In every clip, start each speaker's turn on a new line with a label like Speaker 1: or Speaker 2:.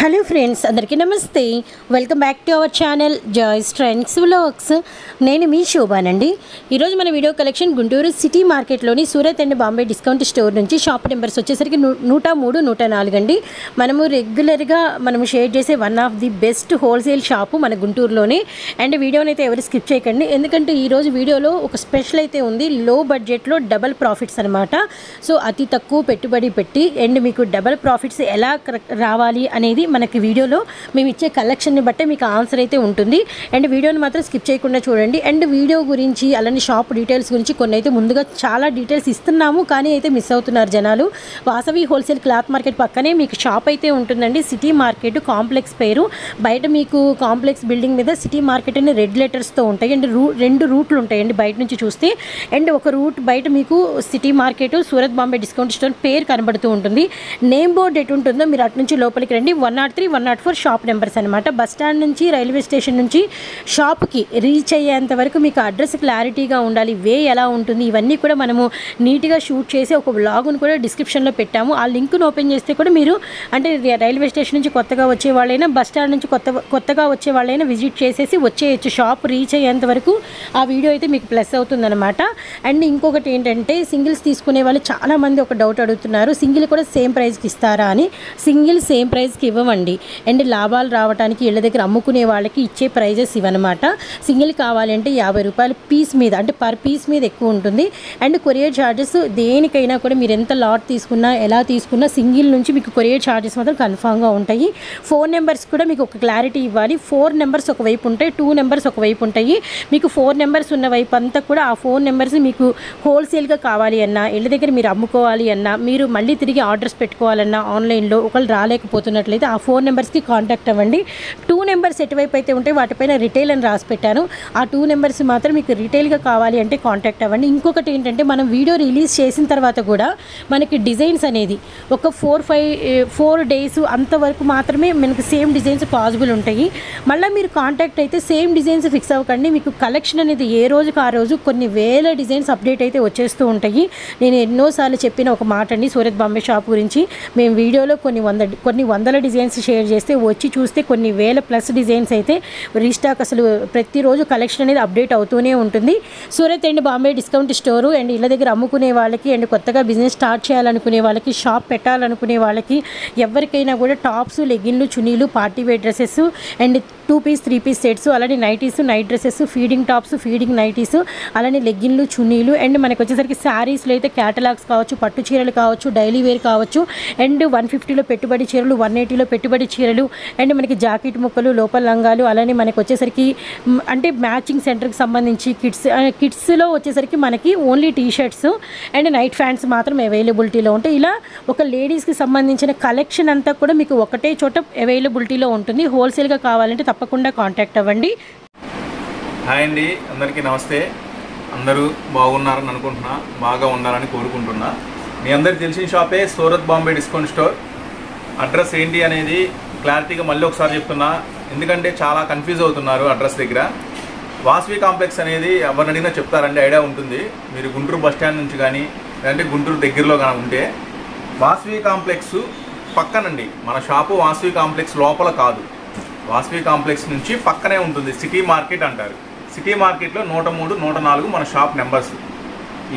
Speaker 1: Hello friends అందరికీ నమస్తే. Welcome back to our channel Joy's Trends Vlogs. నేను మీ శోభానండి. ఈరోజు మన video collection Guntur city మార్కెట్లోని Surat and Bombay discount store నుంచి షాప్ నెంబర్స్ వచ్చేసరికి నూ- నూట మూడు నూట నాలుగు అండి మనము రెగ్యులర్గా మనము షేర్ చేసే one of the best wholesale shop మన గుంటూరులోనే. అండ్ వీడియోని అయితే ఎవరు స్కిప్ చేయకండి. ఎందుకంటే ఈరోజు వీడియోలో ఒక స్పెషల్ అయితే ఉంది. లో బడ్జెట్లో డబల్ ప్రాఫిట్స్ అనమాట సో అతి తక్కువ పెట్టుబడి పెట్టి అండ్ మీకు డబల్ ప్రాఫిట్స్ ఎలా రావాలి అనేది మనకి వీడియోలో మేము ఇచ్చే కలెక్షన్ని బట్టే మీకు ఆన్సర్ అయితే ఉంటుంది. అండ్ వీడియోని మాత్రం స్కిప్ చేయకుండా చూడండి. అండ్ వీడియో గురించి అలానే షాప్ డీటెయిల్స్ గురించి కొన్ని అయితే ముందుగా చాలా డీటెయిల్స్ ఇస్తున్నాము కానీ అయితే మిస్ అవుతున్నారు జనాలు. వాసవి హోల్సేల్ క్లాత్ మార్కెట్ పక్కనే మీకు షాప్ అయితే ఉంటుందండి. సిటీ మార్కెట్ కాంప్లెక్స్ పేరు. బయట మీకు కాంప్లెక్స్ బిల్డింగ్ మీద సిటీ మార్కెట్ అని రెడ్ లెటర్స్తో ఉంటాయి. అండ్ రూ రెండు రూట్లు ఉంటాయండి బయట నుంచి చూస్తే. అండ్ ఒక రూట్ బయట మీకు city market Surat Bombay discount store పేరు కనబడుతూ ఉంటుంది. నేమ్ బోర్డ్ ఎటు ఉంటుందో మీరు అటు నుంచి లోపలికి రండి. One nought three one nought four shop numbers అనమాట బస్ స్టాండ్ నుంచి రైల్వే స్టేషన్ నుంచి షాప్కి రీచ్ అయ్యేంత వరకు మీకు అడ్రస్ క్లారిటీగా ఉండాలి వే ఎలా ఉంటుంది ఇవన్నీ కూడా మనము నీట్గా షూట్ చేసి ఒక బ్లాగును కూడా డిస్క్రిప్షన్లో పెట్టాము. ఆ లింక్ను ఓపెన్ చేస్తే కూడా మీరు అంటే రైల్వే స్టేషన్ నుంచి కొత్తగా వచ్చే వాళ్ళైనా బస్ స్టాండ్ నుంచి కొత్త కొత్తగా వచ్చే వాళ్ళైనా విజిట్ చేసేసి వచ్చేయచ్చు. షాప్ రీచ్ అయ్యేంత వరకు ఆ వీడియో అయితే మీకు ప్లస్ అవుతుందన్నమాట. అండ్ ఇంకొకటి ఏంటంటే సింగిల్స్ తీసుకునే వాళ్ళు చాలామంది ఒక డౌట్ అడుగుతున్నారు సింగిల్ కూడా సేమ్ ప్రైస్కి ఇస్తారా అని. సింగిల్ సేమ్ ప్రైస్కి ఇవ్వండి అండ్ లాభాలు రావడానికి ఇళ్ళ దగ్గర అమ్ముకునే వాళ్ళకి ఇచ్చే ప్రైజెస్ ఇవన్నమాట. సింగిల్ కావాలంటే యాభై రూపాయలు పీస్ మీద అంటే పర్ పీస్ మీద ఎక్కువ ఉంటుంది. అండ్ కొరియర్ ఛార్జెస్ దేనికైనా కూడా మీరు ఎంత లాట్ తీసుకున్నా ఎలా తీసుకున్నా సింగిల్ నుంచి మీకు కొరియర్ ఛార్జెస్ మాత్రం కన్ఫామ్గా ఉంటాయి. ఫోన్ నెంబర్స్ కూడా మీకు ఒక క్లారిటీ ఇవ్వాలి. ఫోర్ నెంబర్స్ ఒక వైపు ఉంటాయి టూ నెంబర్స్ ఒక వైపు ఉంటాయి. మీకు ఫోర్ నెంబర్స్ ఉన్న వైపు అంతా కూడా ఆ ఫోన్ నెంబర్స్ మీకు హోల్సేల్గా కావాలి అన్నా ఇళ్ళ దగ్గర మీరు అమ్ముకోవాలి అన్నా మీరు మళ్ళీ తిరిగి ఆర్డర్స్ పెట్టుకోవాలన్నా ఆన్లైన్లో ఒకళ్ళు రాలేకపోతున్నట్లయితే ఆ ఫోర్ నెంబర్స్కి కాంటాక్ట్ అవ్వండి. టూ నెంబర్స్ ఎటువైపు అయితే ఉంటే వాటిపైన రిటైల్ అని రాసి పెట్టాను. ఆ టూ నెంబర్స్ మాత్రం మీకు రిటైల్గా కావాలి అంటే కాంటాక్ట్ అవ్వండి. ఇంకొకటి ఏంటంటే మనం వీడియో రిలీజ్ చేసిన తర్వాత కూడా మనకి డిజైన్స్ అనేది ఒక ఫోర్ ఫైవ్ ఫోర్ డేస్ అంతవరకు మాత్రమే మనకి సేమ్ డిజైన్స్ పాసిబుల్ ఉంటాయి. మళ్ళీ మీరు కాంటాక్ట్ అయితే సేమ్ డిజైన్స్ ఫిక్స్ అవ్వకండి. మీకు కలెక్షన్ అనేది ఏ రోజుకి ఆ రోజు కొన్ని వేల డిజైన్స్ అప్డేట్ అయితే వచ్చేస్తూ ఉంటాయి. నేను ఎన్నోసార్లు చెప్పిన ఒక మాట అండి సూరత్ బాంబే షాప్ గురించి. మేము వీడియోలో కొన్ని వంద కొన్ని వందల డిజైన్స్ షేర్ చేస్తే వచ్చి చూస్తే కొన్ని వేల ప్లస్ డిజైన్స్ అయితే రీస్టాక్ అసలు ప్రతిరోజు కలెక్షన్ అనేది అప్డేట్ అవుతూనే ఉంటుంది. Surat and Bombay discount store and ఇళ్ళ దగ్గర అమ్ముకునే వాళ్ళకి అండ్ కొత్తగా బిజినెస్ స్టార్ట్ చేయాలనుకునే వాళ్ళకి షాప్ పెట్టాలనుకునే వాళ్ళకి ఎవరికైనా కూడా టాప్స్ లెగిన్లు చునీలు party wear dresses and two piece three piece sets అలానే nighties night dresses feeding tops feeding nighties అలానే లెగ్గిన్లు చున్నీలు అండ్ మనకు వచ్చేసరికి శారీస్లో అయితే క్యాటలాగ్స్ కావచ్చు పట్టు చీరలు కావచ్చు డైలీ వేర్ కావచ్చు అండ్ వన్ ఫిఫ్టీలో పెట్టుబడి చీరలు వన్ ఎయిటీలో పెట్టుబడి చీరలు అండ్ మనకి జాకెట్ ముక్కలు లోపల లంగాలు అలానే మనకి వచ్చేసరికి అంటే మ్యాచింగ్ సెంటర్కి సంబంధించి కిడ్స్ కిడ్స్లో వచ్చేసరికి మనకి only T shirts and night pants మాత్రం అవైలబిలిటీలో ఉంటాయి. ఇలా ఒక లేడీస్కి సంబంధించిన కలెక్షన్ అంతా కూడా మీకు ఒకటే చోట అవైలబిలిటీలో ఉంటుంది. హోల్సేల్గా కావాలంటే తప్పకుండా కాంటాక్ట్ అవ్వండి.
Speaker 2: హాయ్ అండి అందరికీ నమస్తే. అందరూ బాగున్నారని అనుకుంటున్నా బాగా ఉండాలని కోరుకుంటున్నా. మీ అందరికి తెలిసిన షాపే Surat Bombay discount store. Address ఏంటి అనేది క్లారిటీగా మళ్ళీ ఒకసారి చెప్తున్నా. ఎందుకంటే చాలా కన్ఫ్యూజ్ అవుతున్నారు అడ్రస్ దగ్గర. వాసవి కాంప్లెక్స్ అనేది ఎవరిని అడిగినా చెప్తారండి ఐడియా ఉంటుంది. మీరు గుంటూరు బస్ స్టాండ్ నుంచి కానీ లేదంటే గుంటూరు దగ్గరలో కానీ ఉంటే. వాసవి కాంప్లెక్స్ పక్కనండి. మన షాపు వాసవి కాంప్లెక్స్ లోపల కాదు. వాసవి కాంప్లెక్స్ నుంచి పక్కనే ఉంటుంది సిటీ మార్కెట్ అంటారు. సిటీ మార్కెట్లో నూట మూడు నూట నాలుగు మన షాప్ నెంబర్స్.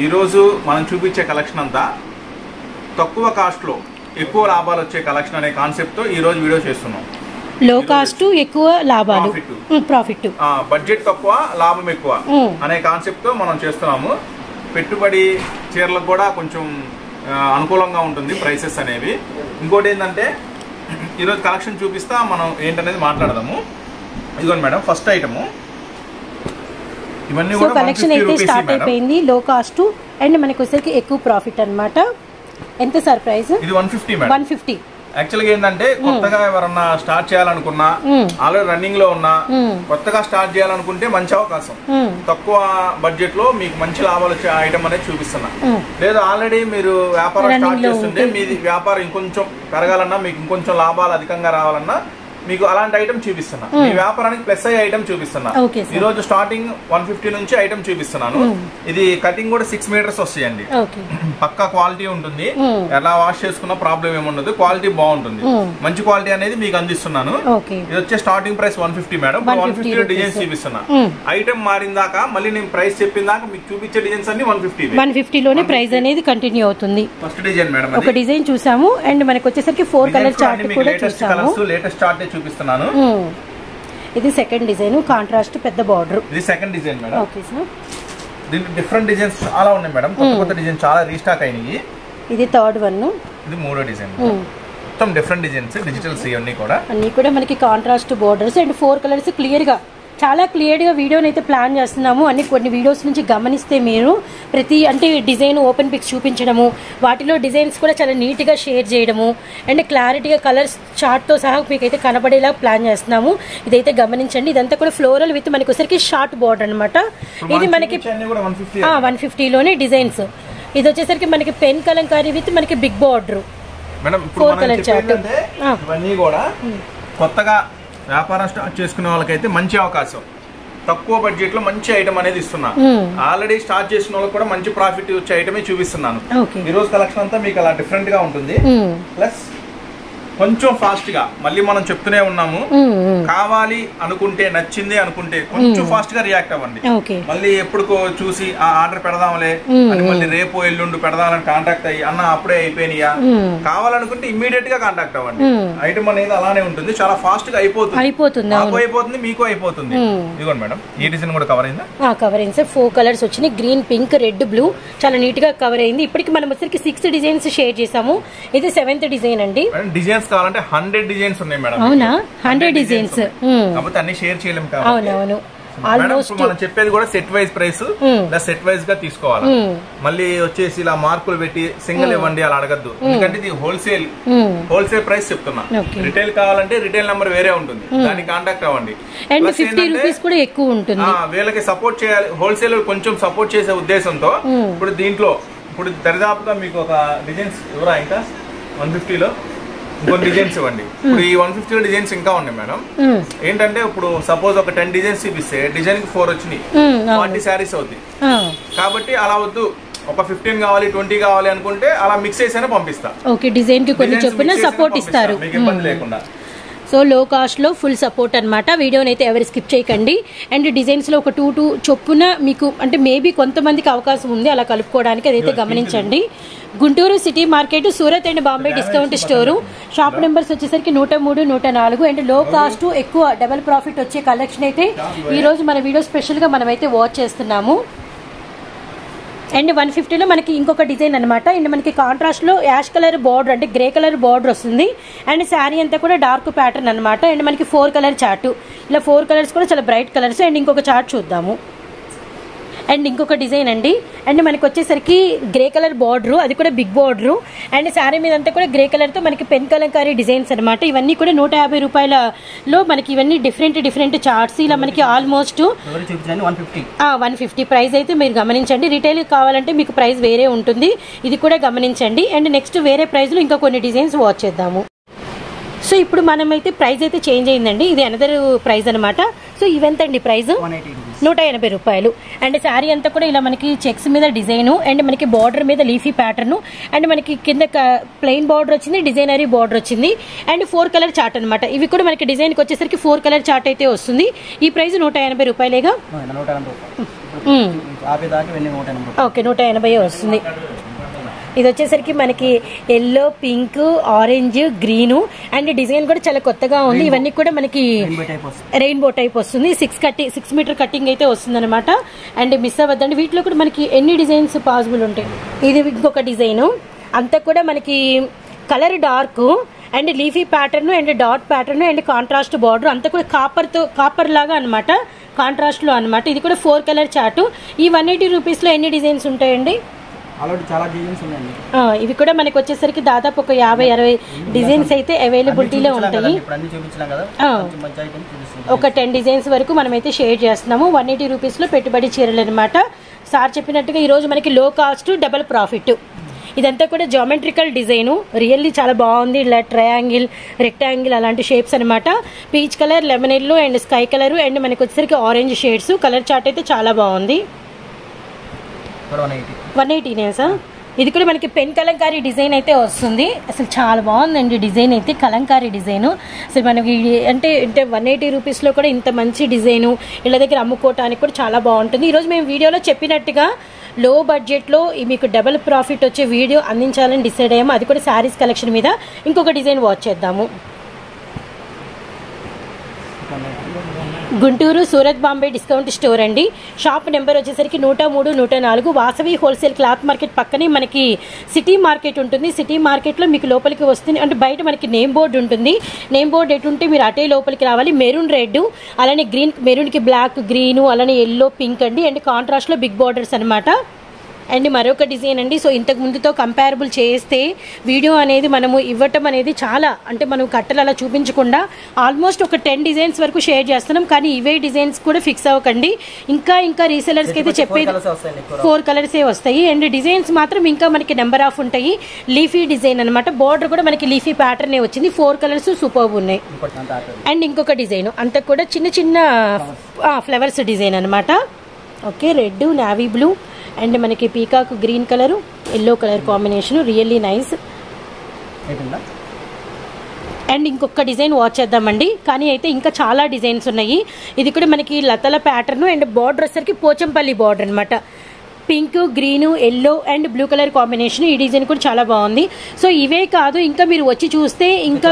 Speaker 2: ఈరోజు మనం చూపించే కలెక్షన్ అంతా తక్కువ కాస్ట్లో ఎక్కువ లాభాలు వచ్చే కలెక్షన్ అనే కాన్సెప్ట్తో ఈరోజు వీడియో చేస్తున్నాం.
Speaker 1: లో కాస్ట్ ఎక్కువ లాభాలు. ప్రాఫిట్
Speaker 2: బడ్జెట్ తక్కువ లాభం ఎక్కువ. అనే కాన్సెప్ట్తో మనం చేస్తున్నాము. పెట్టుబడి చీరలకు కూడా కొంచెం అనుకూలంగా ఉంటుంది ప్రైసెస్ అనేవి. ఇంకోటి ఏంటంటే ఈరోజు కలెక్షన్ చూపిస్తా మనం ఏంటనేది మాట్లాడదాము. ఇదిగోండి మేడం ఫస్ట్ ఐటము. ఇవన్నీ కూడా
Speaker 1: కలెక్షన్
Speaker 2: 150
Speaker 1: అయితే స్టార్ట్. అయిపోయింది లో కాస్ట్ అండ్ మనకి వచ్చేసరికి ఎక్కువ ప్రాఫిట్ అన్నమాట. ఎంత సార్ ప్రైస్?
Speaker 2: ఇది వన్ ఫిఫ్టీ
Speaker 1: వన్ ఫిఫ్టీ
Speaker 2: యాక్చువల్గా ఏంటంటే కొత్తగా ఎవరన్నా స్టార్ట్ చేయాలనుకున్నా. ఆల్రెడీ రన్నింగ్లో ఉన్నా. కొత్తగా స్టార్ట్ చేయాలనుకుంటే మంచి అవకాశం తక్కువ బడ్జెట్లో మీకు మంచి లాభాలు వచ్చే ఐటమ్ అనేది చూపిస్తున్నా లేదా ఆల్రెడీ మీరు వ్యాపారం స్టార్ట్ చేస్తుంటే. మీది వ్యాపారం ఇంకొంచెం పెరగాలన్నా మీకు ఇంకొంచెం లాభాలు అధికంగా రావాలన్నా మీకు అలాంటి ఐటమ్ చూపిస్తున్నా. మీ వ్యాపారానికి ప్లస్ అయ్యే ఐటమ్ చూపిస్తున్నా. ఈ రోజు స్టార్టింగ్ వన్ ఫిఫ్టీ నుంచి ఐటమ్ చూపిస్తున్నాను. ఇది కటింగ్ కూడా సిక్స్ మీటర్స్ వస్తాయండి. పక్కా క్వాలిటీ ఉంటుంది.
Speaker 1: Hmm.
Speaker 2: ఎలా వాష్ చేసుకున్నా ప్రాబ్లం ఏముండదు. క్వాలిటీ బాగుంటుంది.
Speaker 1: Hmm.
Speaker 2: మంచి క్వాలిటీ అనేది మీకు అందిస్తున్నాను. ఇది వచ్చే starting price one fifty madam
Speaker 1: 150
Speaker 2: one fifty designs
Speaker 1: rupees.
Speaker 2: చూపిస్తున్నా.
Speaker 1: Hmm.
Speaker 2: ఐటమ్ మారిందాక మళ్ళీ నేను ప్రైస్ చెప్పిందాక మీకు చూపించే డిజైన్స్ అన్ని వన్ ఫిఫ్టీ
Speaker 1: వన్ ఫిఫ్టీలోనే ప్రైస్ అనేది కంటిన్యూ అవుతుంది.
Speaker 2: ఫస్ట్ డిజైన్ మేడం
Speaker 1: ఒక డిజైన్ చూసాము. అండ్ మనకి వచ్చేసరికి ఫోర్ కలర్ చార్ట్ కూడా చూసాము.
Speaker 2: లేటెస్ట్ చార్ట్ చూపిస్తున్నాను.
Speaker 1: ఇది సెకండ్ డిజైన్ కాంట్రాస్ట్ పెద్ద బార్డర్
Speaker 2: ఇది second design madam
Speaker 1: okay sir
Speaker 2: దీంట్లో డిఫరెంట్ డిజైన్స్ చాలా ఉన్నాయి మేడం కొత్త కొత్త డిజైన్ చాలా రీస్టాక్ అయినాయి.
Speaker 1: ఇది థర్డ్ వన్
Speaker 2: ఇది మూడో డిజైన్ మొత్తం డిఫరెంట్ డిజైన్స్ డిజిటల్స్ ఇవన్నీ కూడా.
Speaker 1: అన్నీ కూడా మనకి contrast borders and four colours క్లియర్గా చాలా క్లియర్గా వీడియోని అయితే ప్లాన్ చేస్తున్నాము. అన్ని కొన్ని వీడియోస్ నుంచి గమనిస్తే మీరు ప్రతి అంటే డిజైన్ ఓపెన్ పిక్స్ చూపించడము వాటిలో డిజైన్స్ కూడా చాలా నీట్గా షేర్ చేయడము అండ్ క్లారిటీగా కలర్స్ చార్ట్తో సహా మీకైతే కనబడేలా ప్లాన్ చేస్తున్నాము. ఇదైతే గమనించండి. ఇదంతా కూడా ఫ్లోరల్ విత్ మనకి ఒకసారికి షార్ట్ బోర్డర్ అనమాట ఇది మనకి
Speaker 2: వన్ ఫిఫ్టీ
Speaker 1: వన్ ఫిఫ్టీలోనే డిజైన్స్. ఇది వచ్చేసరికి మనకి పెన్ కలంకారీ విత్ మనకి బిగ్ బార్డర్ ఆ.
Speaker 2: ఇవన్నీ కూడా కొత్తగా వ్యాపారం స్టార్ట్ చేసుకునే వాళ్ళకైతే మంచి అవకాశం. తక్కువ బడ్జెట్లో మంచి ఐటమ్ అనేది ఇస్తున్నా. ఆల్రెడీ స్టార్ట్ చేసిన వాళ్ళకి కూడా మంచి ప్రాఫిట్ వచ్చే ఐటమే చూపిస్తున్నాను. ఈ రోజు కలెక్షన్ అంతా మీకు అలా డిఫరెంట్గా ఉంటుంది ప్లస్ కొంచెం ఫాస్ట్గా మళ్ళీ మనం చెప్తూనే ఉన్నాము. కావాలి అనుకుంటే నచ్చింది అనుకుంటే కొంచెం ఫాస్ట్గా రియాక్ట్ అవ్వండి. మళ్ళీ ఎప్పుడుకో చూసి ఆ ఆర్డర్ పెడదాంలే. అని మళ్ళీ రేపు ఎల్లుండి పెడదామని కాంటాక్ట్ అయ్యి అన్న అప్పుడే అయిపోయినాయా? కావాలనుకుంటే ఇమ్మీడియట్గా కాంటాక్ట్ అవ్వండి. ఐటమ్ అనేది అలానే ఉంటుంది. చాలా ఫాస్ట్గా అయిపోతుంది.
Speaker 1: అయిపోతుంది
Speaker 2: మాకు అయిపోతుంది మీకు అయిపోతుంది. ఇదిగోండి మేడం ఈ డిజైన్ కూడా కవర్ అయిందా?
Speaker 1: కవర్ అయింది సార్. ఫోర్ కలర్స్ వచ్చినాయి. గ్రీన్ పింక్ రెడ్ బ్లూ చాలా నీట్గా కవర్ అయింది. ఇప్పటికి మనం వచ్చరికి సిక్స్ డిజైన్స్ షేర్ చేసాము ఇది సెవెంత్ డిజైన్ అండి.
Speaker 2: డిజైన్స్ కావాలంటే హండ్రెడ్ డిజైన్స్ ఉన్నాయి మేడం
Speaker 1: అవునా? హండ్రెడ్ డిజైన్స్
Speaker 2: కాకపోతే అన్ని షేర్ చేయలేం కాబట్టి.
Speaker 1: అవునవును.
Speaker 2: మనం చెప్పేది కూడా సెట్ వైజ్ ప్రైస్ ఇలా సెట్ వైజ్గా తీసుకోవాలి? మళ్ళీ వచ్చేసి ఇలా మార్కులు పెట్టి సింగిల్ ఇవ్వండి అలా అడగద్దు. ఎందుకంటే ఇది హోల్సేల్ హోల్సేల్ ప్రైస్ చెప్తున్నా. రిటైల్ కావాలంటే రిటైల్ నెంబర్ వేరే ఉంటుంది. దానికి కాంటాక్ట్ అవ్వండి.
Speaker 1: అండ్
Speaker 2: Plus
Speaker 1: ఫిఫ్టీ
Speaker 2: ఏంటంటే,
Speaker 1: రూపీస్ కూడా ఎక్కువ ఉంటుంది.
Speaker 2: వీళ్ళకి సపోర్ట్ చేయాలి. హోల్సేల్ కొంచెం సపోర్ట్ చేసే ఉద్దేశంతో ఇప్పుడు దీంట్లో ఇప్పుడు దరిదాపుగా మీకు ఒక డిజైన్స్ ఎవరా ఇంకా? వన్ ఫిఫ్టీలో ఇంకొన్ని డిజైన్స్ ఇవ్వండి. ఇప్పుడు ఈ వన్ ఫిఫ్టీలో డిజైన్స్ ఇంకా ఉన్నాయి మేడం
Speaker 1: ఉమ్,
Speaker 2: ఏంటంటే ఇప్పుడు సపోజ్ ఒక టెన్ డిజైన్స్ చూపిస్తే డిజైన్కి ఫోర్ వచ్చినాయి. ఫార్టీ శారీస్ అవుతాయి కాబట్టి అలా వద్దు. ఒక ఫిఫ్టీన్ కావాలి ట్వంటీ కావాలి అనుకుంటే అలా మిక్స్ చేసైనా పంపిస్తా.
Speaker 1: ఓకే డిజైన్కి కొన్ని చొప్పున సపోర్ట్ ఇస్తారు.
Speaker 2: మీకు ఇబ్బంది లేకుండా.
Speaker 1: సో లో కాస్ట్లో ఫుల్ సపోర్ట్ అనమాట వీడియోని అయితే ఎవరు స్కిప్ చేయకండి. అండ్ డిజైన్స్లో ఒక టూ టూ చొప్పున మీకు అంటే మేబీ కొంతమందికి అవకాశం ఉంది అలా కలుపుకోవడానికి అదైతే గమనించండి. Guntur city market Surat and Bombay discount store shop numbers వచ్చేసరికి నూట మూడు నూట నాలుగు. అండ్లో కాస్ట్ ఎక్కువ డబల్ ప్రాఫిట్ వచ్చే కలెక్షన్ అయితే ఈ రోజు మన వీడియో స్పెషల్గా మనమైతే వాచ్ చేస్తున్నాము. అండ్ వన్ ఫిఫ్టీలో మనకి ఇంకొక డిజైన్ అనమాట అండ్ మనకి కాంట్రాస్ట్లో యాష్ కలర్ బార్డర్ అంటే గ్రే కలర్ బార్డర్ వస్తుంది. అండ్ శారీ అంతా కూడా డార్క్ ప్యాటర్న్ అనమాట అండ్ మనకి ఫోర్ కలర్ చార్ట్ ఇలా ఫోర్ కలర్స్ కూడా చాలా బ్రైట్ కలర్స్ అండ్ ఇంకొక చార్ట్ చూద్దాము. అండ్ ఇంకొక డిజైన్ అండి. అండ్ మనకి వచ్చేసరికి గ్రే కలర్ బార్డర్ అది కూడా బిగ్ బార్డర్. అండ్ శారీ మీద అంతా కూడా గ్రే కలర్తో మనకి పెన్ కలంకారీ డిజైన్స్ అనమాట ఇవన్నీ కూడా నూట యాభై రూపాయలలో మనకి ఇవన్నీ డిఫరెంట్ డిఫరెంట్ చార్ట్స్ ఇలా మనకి ఆల్మోస్ట్
Speaker 3: వన్ ఫిఫ్టీ.
Speaker 1: ప్రైస్ అయితే మీరు గమనించండి. రిటైల్ కావాలంటే మీకు ప్రైస్ వేరే ఉంటుంది. ఇది కూడా గమనించండి. అండ్ నెక్స్ట్ వేరే ప్రైస్లో ఇంకా కొన్ని డిజైన్స్ వాచ్ చేద్దాము. సో ఇప్పుడు మనమైతే ప్రైస్ అయితే చేంజ్ అయిందండి. ఇది అనదర్ ప్రైస్ అనమాట సో ఇవెంతండి ప్రైస్? నూట ఎనభై రూపాయలు. అండ్ శారీ అంతా కూడా ఇలా మనకి చెక్స్ మీద డిజైన్ అండ్ మనకి బార్డర్ మీద లీఫీ ప్యాటర్న్ అండ్ మనకి కింద ప్లెయిన్ బార్డర్ వచ్చింది డిజైనరీ బార్డర్ వచ్చింది అండ్ ఫోర్ కలర్ చార్ట్ అనమాట ఇవి కూడా మనకి డిజైన్కి వచ్చేసరికి ఫోర్ కలర్ చార్ట్ అయితే వస్తుంది. ఈ ప్రైస్ నూట ఎనభై రూపాయలేగా? ఓకే నూట ఎనభై వస్తుంది. ఇది వచ్చేసరికి మనకి yellow pink orange green and design కూడా చాలా కొత్తగా ఉంది. ఇవన్నీ కూడా మనకి రెయిన్బో టైప్ వస్తుంది. సిక్స్ కట్టి సిక్స్ మీటర్ కటింగ్ అయితే వస్తుంది అనమాట అండ్ మిస్ అవ్వద్దండి. వీటిలో కూడా మనకి ఎన్ని డిజైన్స్ పాసిబుల్ ఉంటాయి? ఇది ఇంకొక డిజైన్ అంతా కూడా మనకి colour dark and leafy pattern and dot pattern and contrast border అంతా కూడా కాపర్తో కాపర్ లాగా అనమాట కాంట్రాస్ట్లో అనమాట ఇది కూడా ఫోర్ కలర్ చార్ట్ ఈ వన్ ఎయిటీ రూపీస్లో ఎన్ని డిజైన్స్ ఉంటాయండి?
Speaker 3: ఆల్రెడీ చాలా డిజైన్స్ ఉన్నాయండి.
Speaker 1: ఆ, ఇవి కూడా మనకి వచ్చేసరికి దాదాపు ఒక యాభై అరవై డిజైన్స్ అయితే అవైలబిలిటీలో ఉంటాయి. ఒక టెన్ డిజైన్స్ వరకు మనమైతే షేర్ చేస్తున్నాము. వన్ ఎయిటీ రూపీస్లో పెట్టుబడి చీరలు అనమాట సార్ చెప్పినట్టుగా ఈరోజు మనకి లో కాస్ట్ డబల్ ప్రాఫిట్ ఇదంతా కూడా జామెట్రికల్ డిజైన్ రియల్లీ చాలా బాగుంది. ఇలా ట్రయాంగిల్ రెక్టాంగిల్ అలాంటి షేప్స్ అనమాట peach colour lemon yellow and sky colour and మనకి వచ్చేసరికి ఆరెంజ్ షేడ్స్ కలర్ చార్ట్ అయితే చాలా బాగుంది.
Speaker 3: వన్ ఎయిటీ
Speaker 1: ఎయిటీనే సార్? ఇది కూడా మనకి పెన్ కలంకారీ డిజైన్ అయితే వస్తుంది. అసలు చాలా బాగుందండి డిజైన్ అయితే కలంకారీ డిజైన్. అసలు మనకి అంటే అంటే వన్ ఎయిటీ రూపీస్లో కూడా ఇంత మంచి డిజైను ఇళ్ళ దగ్గర అమ్ముకోవటానికి కూడా చాలా బాగుంటుంది. ఈరోజు మేము వీడియోలో చెప్పినట్టుగా లో బడ్జెట్లో మీకు డబుల్ ప్రాఫిట్ వచ్చే వీడియో అందించాలని డిసైడ్ అయ్యాము. అది కూడా శారీస్ కలెక్షన్ మీద ఇంకొక డిజైన్ వాచ్ చేద్దాము. గుంటూరు సూరత్ బాంబే డిస్కౌంట్ స్టోర్ అండి. షాప్ నెంబర్ వచ్చేసరికి నూట మూడు నూట నాలుగు. వాసవి హోల్సేల్ క్లాత్ మార్కెట్ పక్కనే మనకి సిటీ మార్కెట్ ఉంటుంది. సిటీ మార్కెట్లో మీకు లోపలికి వస్తుంది. అంటే బయట మనకి నేమ్ బోర్డు ఉంటుంది. నేమ్ బోర్డు ఎటుంటే మీరు అటే లోపలికి రావాలి. మెరూన్ రెడ్ అలానే గ్రీన్ మెరూన్కి బ్లాక్ గ్రీన్ అలానే ఎల్లో పింక్ అండి. అండ్ కాంట్రాస్ట్లో బిగ్ బార్డర్స్ అనమాట అండ్ మరొక డిజైన్ అండి. సో ఇంతకు ముందుతో కంపారబుల్ చేస్తే వీడియో అనేది మనము ఇవ్వటం అనేది చాలా అంటే మనం కట్టలు అలా చూపించకుండా ఆల్మోస్ట్ ఒక టెన్ డిజైన్స్ వరకు షేర్ చేస్తున్నాం. కానీ ఇవే డిజైన్స్ కూడా ఫిక్స్ అవ్వకండి. ఇంకా ఇంకా రీసెలర్స్కి అయితే చెప్పేది ఫోర్ కలర్సే వస్తాయి. అండ్ డిజైన్స్ మాత్రం ఇంకా మనకి నెంబర్ ఆఫ్ ఉంటాయి. లీఫీ డిజైన్ అనమాట బార్డర్ కూడా మనకి లీఫీ ప్యాటర్న్ వచ్చింది. ఫోర్ కలర్స్ సూపర్ ఉన్నాయి. అండ్ ఇంకొక డిజైన్ అంతా కూడా చిన్న చిన్న ఫ్లవర్స్ డిజైన్ అనమాట okay red navy blue and మనకి peacock green colour yellow colour combination really nice. And ఇంకొక డిజైన్ వాచ్ చేద్దామండి. కానీ అయితే ఇంకా చాలా డిజైన్స్ ఉన్నాయి. ఇది కూడా మనకి లతల ప్యాటర్న్ అండ్ బార్డర్ వచ్చేసరికి పోచంపల్లి బార్డర్ అనమాట pink green yellow and blue colour combination. ఈ డిజైన్ కూడా చాలా బాగుంది. సో ఇవే కాదు ఇంకా మీరు వచ్చి చూస్తే ఇంకా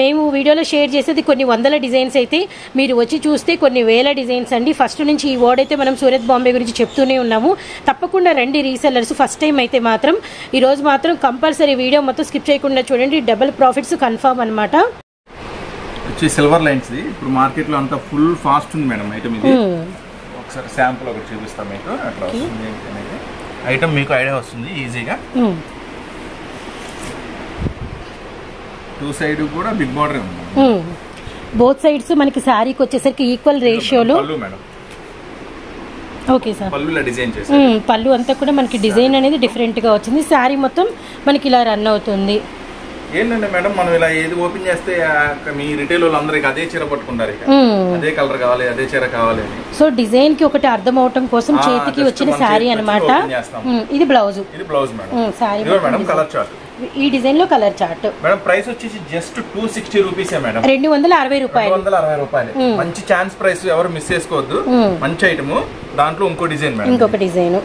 Speaker 1: మేము వీడియోలో షేర్ చేసేది కొన్ని వందల డిజైన్స్ అయితే. మీరు వచ్చి చూస్తే కొన్ని వేల డిజైన్స్ అండి. ఫస్ట్ నుంచి ఈ వర్డ్ అయితే మనం సూరత్ బాంబే గురించి చెప్తూనే ఉన్నాము. తప్పకుండా రండి రీసెల్లర్స్ ఫస్ట్ టైం అయితే మాత్రం. ఈ రోజు మాత్రం కంపల్సరీ వీడియో మొత్తం స్కిప్ చేయకుండా చూడండి. డబుల్ ప్రాఫిట్స్ కన్ఫర్మ్ అనమాట
Speaker 2: సిల్వర్ లైన్స్ ఇప్పుడు మార్కెట్లో అంతా ఫుల్ ఫాస్ట్ ఉంది మేడం ఐటమ్ ఇది. ఒకసారి శాంపుల్ ఒకటి చూపిస్తాం మీకు. అట్లా వస్తుంది అనేది. ఐటమ్ మీకు ఐడియా వస్తుంది ఈజీగా. టూ సైడ్ కూడా బిగ్ బార్డర్ ఉంది.
Speaker 1: బోత్ సైడ్స్ మనకి శారీకి వచ్చేసరికి ఈక్వల్ రేషియోలో
Speaker 2: పళ్ళు
Speaker 1: ఓకే సార్
Speaker 2: పళ్ళులా డిజైన్.
Speaker 1: పళ్ళు అంతా కూడా మనకి డిజైన్ అనేది డిఫరెంట్గా వచ్చింది. శారీ మొత్తం మనకి ఇలా రన్ అవుతుంది.
Speaker 2: ఏంటంటే మేడం మనం ఇలా ఏది ఓపెన్ చేస్తే మీ రిటైల్ వాళ్ళందరికి అదే చీర పట్టుకుంటారు. అదే కలర్ కావాలి అదే చీర కావాలి
Speaker 1: సో డిజైన్కి ఒకటి అర్థం అవటం కోసం చేతికి వచ్చిన శారీ అనమాట. ఇది బ్లౌజ్
Speaker 2: ఇది blouse madam.
Speaker 1: Sari.
Speaker 2: Colour chart
Speaker 1: ఈ డిజైన్లో కలర్ చార్ట్
Speaker 2: మేడం ప్రైస్ వచ్చేసి జస్ట్ టూ సిక్స్టీ రూపీసే మేడం.
Speaker 1: రెండు వందల అరవై రూపాయలు.
Speaker 2: వందల అరవై రూపాయలు. మంచి ఛాన్స్ ప్రైస్ ఎవరు మిస్ చేసుకోవద్దు. మంచి ఐటమ్ దాంట్లో ఇంకో డిజైన్ మేడం.
Speaker 1: ఇంకొక డిజైన్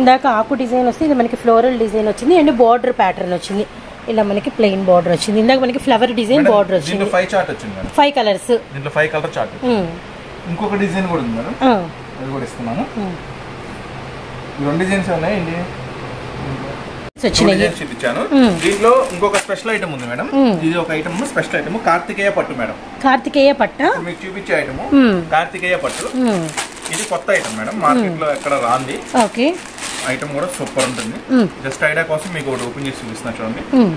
Speaker 1: ఇందాక ఆకు డిజైన్ వస్తే ఇది మనకి ఫ్లోరల్ డిజైన్ వచ్చింది. అండ్ బార్డర్ ప్యాటర్న్ వచ్చింది. ఇలా మనకి ప్లెయిన్ బార్డర్ వచ్చింది. ఇందాక మనకి ఫ్లవర్ డిజైన్ బార్డర్ వచ్చింది.
Speaker 2: ఫైవ్ చార్ట్ వచ్చింది
Speaker 1: ఫైవ్ కలర్స్
Speaker 2: దీంట్లో ఫైవ్ కలర్ చార్ట్ ఇంకొక డిజైన్ కూడా ఉంది మేడం. అది కూడా ఇస్తున్నాను. రెండు డిజైన్స్ ఉన్నాయి. ఏంటి? టూ
Speaker 1: వచ్చినాయి.
Speaker 2: డిజైన్స్ చూపించాను. దీంట్లో ఇంకొక స్పెషల్ ఐటమ్ ఉంది మేడం. ఇది ఒక ఐటమ్ స్పెషల్ ఐటమ్ కార్తికేయ పట్టు మేడం.
Speaker 1: కార్తికేయ పట్ట.
Speaker 2: మీకు చూపించే ఐటమ్. కార్తికేయ పట్టు. ఇది కొత్త ఐటమ్ మేడం. మార్కెట్లో ఎక్కడ రాంది.
Speaker 1: ఓకే.
Speaker 2: ఐటమ్ కూడా సూపర్ ఉంటుంది. జస్ట్ ఐడియా కోసం మీకు ఒకటి ఓపెన్ చేసి చూపిస్తున్నా చూడండి.
Speaker 1: మ్మ్.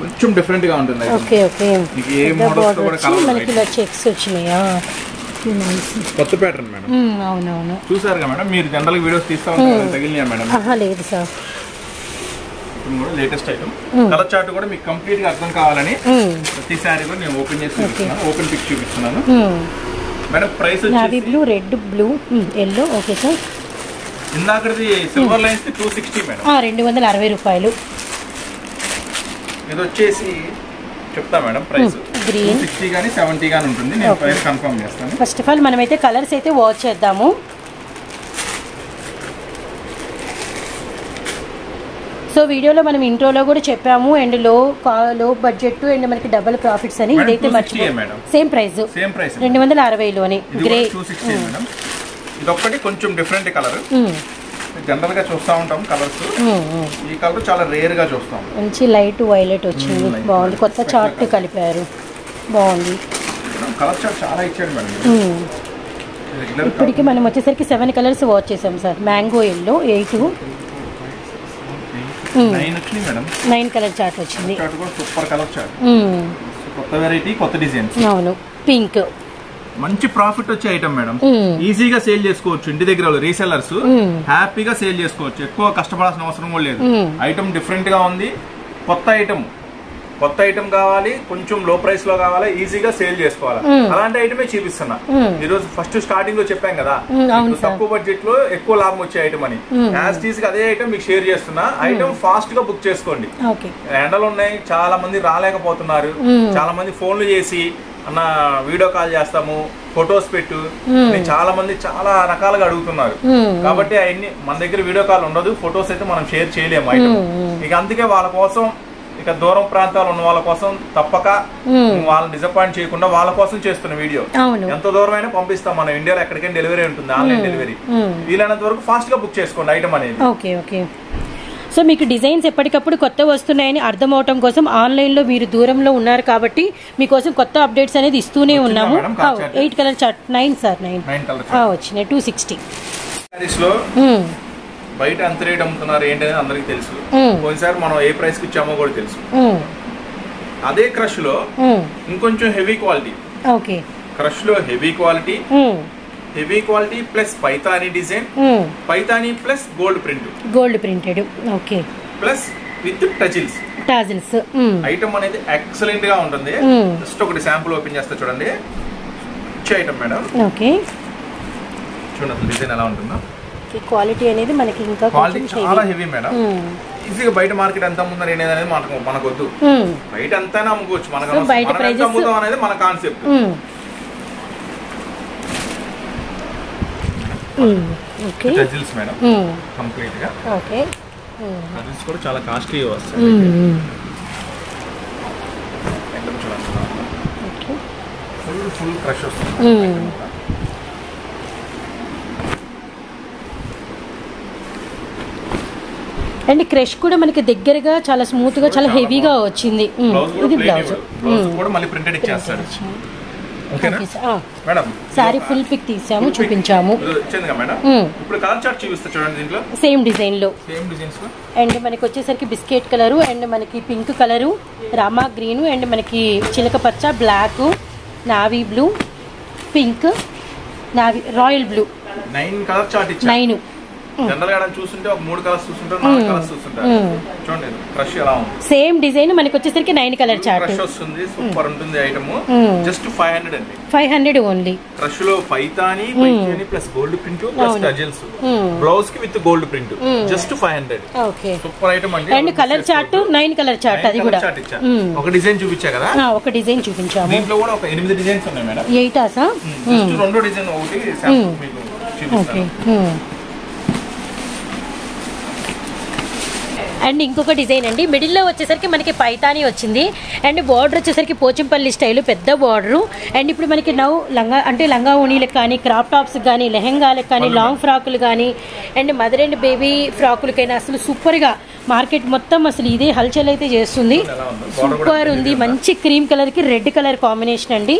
Speaker 2: కొంచెం డిఫరెంట్గా ఉంటుంది.
Speaker 1: Okay okay.
Speaker 2: మీకు ఏ
Speaker 1: బార్డర్
Speaker 2: కూడా colour
Speaker 1: మనకి ఇలా చెక్స్ వచ్చినాయా.
Speaker 2: కొత్త ప్యాటర్న్ మేడం.
Speaker 1: అవునవును.
Speaker 2: చూసారుగా మేడం? మీరు జనరల్ వీడియోస్ తీస్తా ఉంటారు తగిలినాయా మేడం?
Speaker 1: లేదు సార్.
Speaker 2: కూడా లేటెస్ట్ ఐటమ్ కలర్ చార్ట్ కూడా మీకు కంప్లీట్గా అర్థం కావాలని
Speaker 1: మ్మ్.
Speaker 2: ప్రతి శారీ కూడా నేను ఓపెన్ చేసి చూపిస్తున్నాను ఓపెన్ పిక్ చూపిస్తున్నాను. Madam price
Speaker 1: navy blue red blue yellow okay sir
Speaker 2: ఇందాకది silver lines two sixty madam
Speaker 1: రెండు వందల అరవై రూపాయలు.
Speaker 2: ఇది వచ్చేసి చెప్తా మేడం ప్రైస్
Speaker 1: green.
Speaker 2: సిక్స్టీ కానీ సెవెంటీ కానీ ఉంటుంది. నేను ప్రైస్ కన్ఫర్మ్ చేస్తాను.
Speaker 1: ఫస్ట్ ఆఫ్ ఆల్ మనమైతే కలర్స్ అయితే వాచ్ చేద్దాము. సో వీడియోలో మనం ఇంట్రోలో కూడా చెప్పాము అండ్లో లో బడ్జెట్ అండ్ మనకి డబుల్ ప్రాఫిట్స్ అని ఇదైతే
Speaker 2: 260
Speaker 1: మర్చిపో
Speaker 2: madam.
Speaker 1: Same price
Speaker 2: same price
Speaker 1: రెండు వందల అరవైలోని. గ్రే
Speaker 2: టూ సిక్స్టీ మేడం ఇది ఒక్కటి కొంచెం డిఫరెంట్ కలర్ జనరల్గా చూస్తూ ఉంటాం కలర్స్ ఈ కలర్ చాలా రేర్గా చూస్తాం
Speaker 1: మంచి లైట్ వైలెట్ వచ్చింది. బాగుంది. కొత్త చార్ట్ కలిపారు. బాగుంది.
Speaker 2: కలర్ చార్ట్ చాలా ఇచ్చాడు మేడం
Speaker 1: ఇప్పటికి మనం వచ్చేసరికి సెవెన్ కలర్స్ వాచ్ చేసాం sir mango yellow eight
Speaker 2: nine వచ్చింది మేడం.
Speaker 1: నైన్ కలర్ చార్ట్ వచ్చింది.
Speaker 2: చార్ట్ కూడా సూపర్ కలర్ చార్ట్. కొత్త వెరైటీ కొత్త డిజైన్
Speaker 1: అవును. పింక్
Speaker 2: మంచి ప్రాఫిట్ వచ్చే ఐటమ్ మేడం. ఈజీగా సేల్ చేసుకోవచ్చు ఇంటి దగ్గర రీసెల్లర్స్. హ్యాపీగా సేల్ చేసుకోవచ్చు. ఎక్కువ కష్టపడాల్సిన అవసరం కూడా లేదు. ఐటమ్ డిఫరెంట్గా ఉంది. కొత్త ఐటమ్ కొత్త ఐటమ్ కావాలి కొంచెం లో ప్రైస్లో కావాలి ఈజీగా సేల్ చేసుకోవాలి.
Speaker 1: మ్మ్.
Speaker 2: అలాంటి ఐటమే చూపిస్తున్నా.
Speaker 1: మ్మ్.
Speaker 2: ఈ రోజు ఫస్ట్ స్టార్టింగ్లో చెప్పాం కదా.
Speaker 1: సార్.
Speaker 2: తక్కువ బడ్జెట్లో ఎక్కువ లాభం వచ్చే ఐటమ్ అని. యాజ్ టీజ్ అదే ఐటమ్ మీకు షేర్ చేస్తున్నా. ఐటమ్ ఫాస్ట్గా బుక్ చేసుకోండి. ఎండలు ఉన్నాయి చాలా మంది రాలేకపోతున్నారు. చాలా మంది ఫోన్లు చేసి అన్న వీడియో కాల్ చేస్తాము ఫొటోస్ పెట్టు. చాలా మంది చాలా రకాలుగా అడుగుతున్నారు. కాబట్టి అవన్నీ మన దగ్గర వీడియో కాల్ ఉండదు ఫొటోస్ అయితే మనం షేర్ చేయలేము. ఇక అందుకే వాళ్ళ కోసం ఇక దూరం ప్రాంతాలు ఉన్న వాళ్ళ కోసం తప్పక. వాళ్ళని డిసప్పాయింట్ చేయకుండా వాళ్ళ కోసం చేస్తున్న వీడియో. ఎంత దూరం అయినా పంపిస్తాం మనం. ఇండియాలో ఎక్కడికైనా డెలివరీ ఉంటుంది. Online delivery. వీలైనంత వరకు ఫాస్ట్గా బుక్ చేసుకోండి ఐటమ్ అనేది.
Speaker 1: Okay okay. సో మీకు డిజైన్స్ ఎప్పటికప్పుడు కొత్త వస్తున్నాయని అర్థం అవటం కోసం ఆన్లైన్లో మీరు దూరంలో ఉన్నారు కాబట్టి మీకోసం కొత్త అప్డేట్స్ అనేది ఇస్తూనే ఉన్నాము? Eight colour chart nine sir nine వచ్చినాయి టూ సిక్స్టీ
Speaker 2: బయట ఎంత రేట్ అమ్ముతున్నారు ఏంటనేది అందరికి తెలుసు. పోయినసారి మనం ఏ ప్రైస్కి ఇచ్చామో కూడా తెలుసు. అదే క్రష్లో ఇంకొంచెం heavy quality.
Speaker 1: Okay.
Speaker 2: క్రష్లో heavy quality heavy quality plus Paithani design Paithani plus gold print.
Speaker 1: Gold printed. Okay.
Speaker 2: Plus with tassels
Speaker 1: tassels.
Speaker 2: Item అనేది ఎక్సలెంట్గా ఉంటుంది. జస్ట్ ఒకటి శాంపుల్ ఓపెన్ చేస్తా చూడండి. ఇచ్చే ఐటమ్ మేడం.
Speaker 1: ఓకే.
Speaker 2: చూడండి డిజైన్ ఎలా ఉంటుందో.
Speaker 1: క్వాలిటీ అనేది మనకి ఇంకా
Speaker 2: క్వాలిటీ చాలా. Heavy madam. ఈజీగా బయట మార్కెట్ ఎంత ఏంటి అనేది మనకు మనకొద్దు. బయట ఎంతైనా అమ్ముకోవచ్చు. మనకు.
Speaker 1: బయట
Speaker 2: అమ్ముతాం అనేది మన కాన్సెప్ట్.
Speaker 1: Okay
Speaker 2: tassels madam. కంప్లీట్గా.
Speaker 1: ఓకే.
Speaker 2: టజిల్స్ కూడా చాలా కాస్ట్లీ వస్తాయి. ఫుల్ ఫుల్ క్రష్ వస్తుంది
Speaker 1: మ్మ్.
Speaker 2: ఐటమ్ కూడా.
Speaker 1: అండ్ క్రష్ కూడా మనకి దగ్గరగా చాలా స్మూత్గా చాలా హెవీగా వచ్చింది. ఇది బ్లౌజ్ సారీ ఫుల్ పిక్ తీసాము చూపించాము. సేమ్
Speaker 2: డిజైన్లో.
Speaker 1: అండ్ మనకి వచ్చేసరికి బిస్కెట్ కలరు అండ్ మనకి pink colour Rama green and మనకి చిలక పచ్చ black navy blue pink navy royal blue.
Speaker 2: Nine colour chart
Speaker 1: nine
Speaker 2: జనరల్గా చూస్తుంటే ఒక మూడు కలర్స్ చూస్తుంటారు నాలుగు కలర్స్ చూస్తుంటారు. చూడండి క్రష్ ఎలా ఉంది?
Speaker 1: సేమ్ డిజైన్ మనకి వచ్చేసరికి నైన్ కలర్ చార్ట్.
Speaker 2: క్రష్ వస్తుంది సూపర్ ఉంటుంది ఐటమ్. జస్ట్ ఫైవ్ హండ్రెడ్ అండి.
Speaker 1: Five hundred only.
Speaker 2: క్రష్లో Paithani Paithani plus gold print plus. Tassels
Speaker 1: మ్మ్.
Speaker 2: బ్లౌజ్కి with gold print. Just five hundred.
Speaker 1: Okay.
Speaker 2: Super item అండి.
Speaker 1: And colour chart nine colour chart అది కూడా.
Speaker 2: Chart ఇచ్చా.
Speaker 1: మ్మ్.
Speaker 2: ఒక design చూపించా కదా?
Speaker 1: ఆ, ఒక డిజైన్ చూపించాము.
Speaker 2: దీంట్లో కూడా ఒక ఎనిమిది డిజైన్స్ ఉన్నాయి మేడం.
Speaker 1: ఎయిటా
Speaker 2: జస్ట్ రెండో డిజైన్ ఒకటి మీకు
Speaker 1: ఓకే.
Speaker 2: చూపిస్తాను
Speaker 1: అండ్ ఇంకొక డిజైన్ అండి. మిడిల్లో వచ్చేసరికి మనకి పైతాని వచ్చింది. అండ్ బార్డర్ వచ్చేసరికి పోచంపల్లి స్టైల్ పెద్ద బార్డరు. అండ్ ఇప్పుడు మనకి నవ్ లంగా అంటే లంగా ఓణీలకు కానీ క్రాప్ టాప్స్ కానీ లెహెంగాలకు కానీ లాంగ్ ఫ్రాకులు కానీ అండ్ మదర్ అండ్ బేబీ ఫ్రాకులకైనా అసలు సూపర్గా మార్కెట్ మొత్తం అసలు ఇదే హల్చల్ అయితే చేస్తుంది. సూపర్ ఉంది? మంచి క్రీమ్ కలర్కి రెడ్ కలర్ కాంబినేషన్ అండి.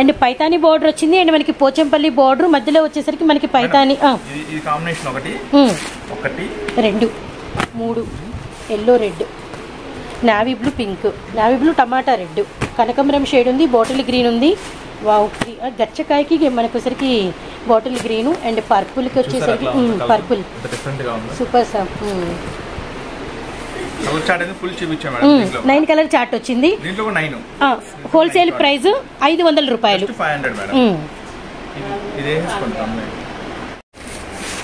Speaker 1: అండ్ పైతాని బార్డర్ వచ్చింది అండ్ మనకి పోచంపల్లి బార్డర్ మధ్యలో వచ్చేసరికి మనకి పైతాని
Speaker 2: కాంబినేషన్ ఒకటి. ఒకటి.
Speaker 1: రెండు. మూడు. Yellow red. Navy blue pink. Navy blue టమాటా రెడ్. కనకంబరం షేడ్ ఉంది బాటిల్ గ్రీన్ ఉంది. వావ్ గచ్చకాయకి మనకు వచ్చరికి బాటిల్ గ్రీన్ అండ్ పర్పుల్కి వచ్చేసరికి purple. Super sir
Speaker 2: colour chart అనేది ఫుల్ చూపించా మేడం దీంట్లో
Speaker 1: నైన్ కలర్ చార్ట్ వచ్చింది. హోల్సేల్ ప్రైస్ ఐదు వందల రూపాయలు.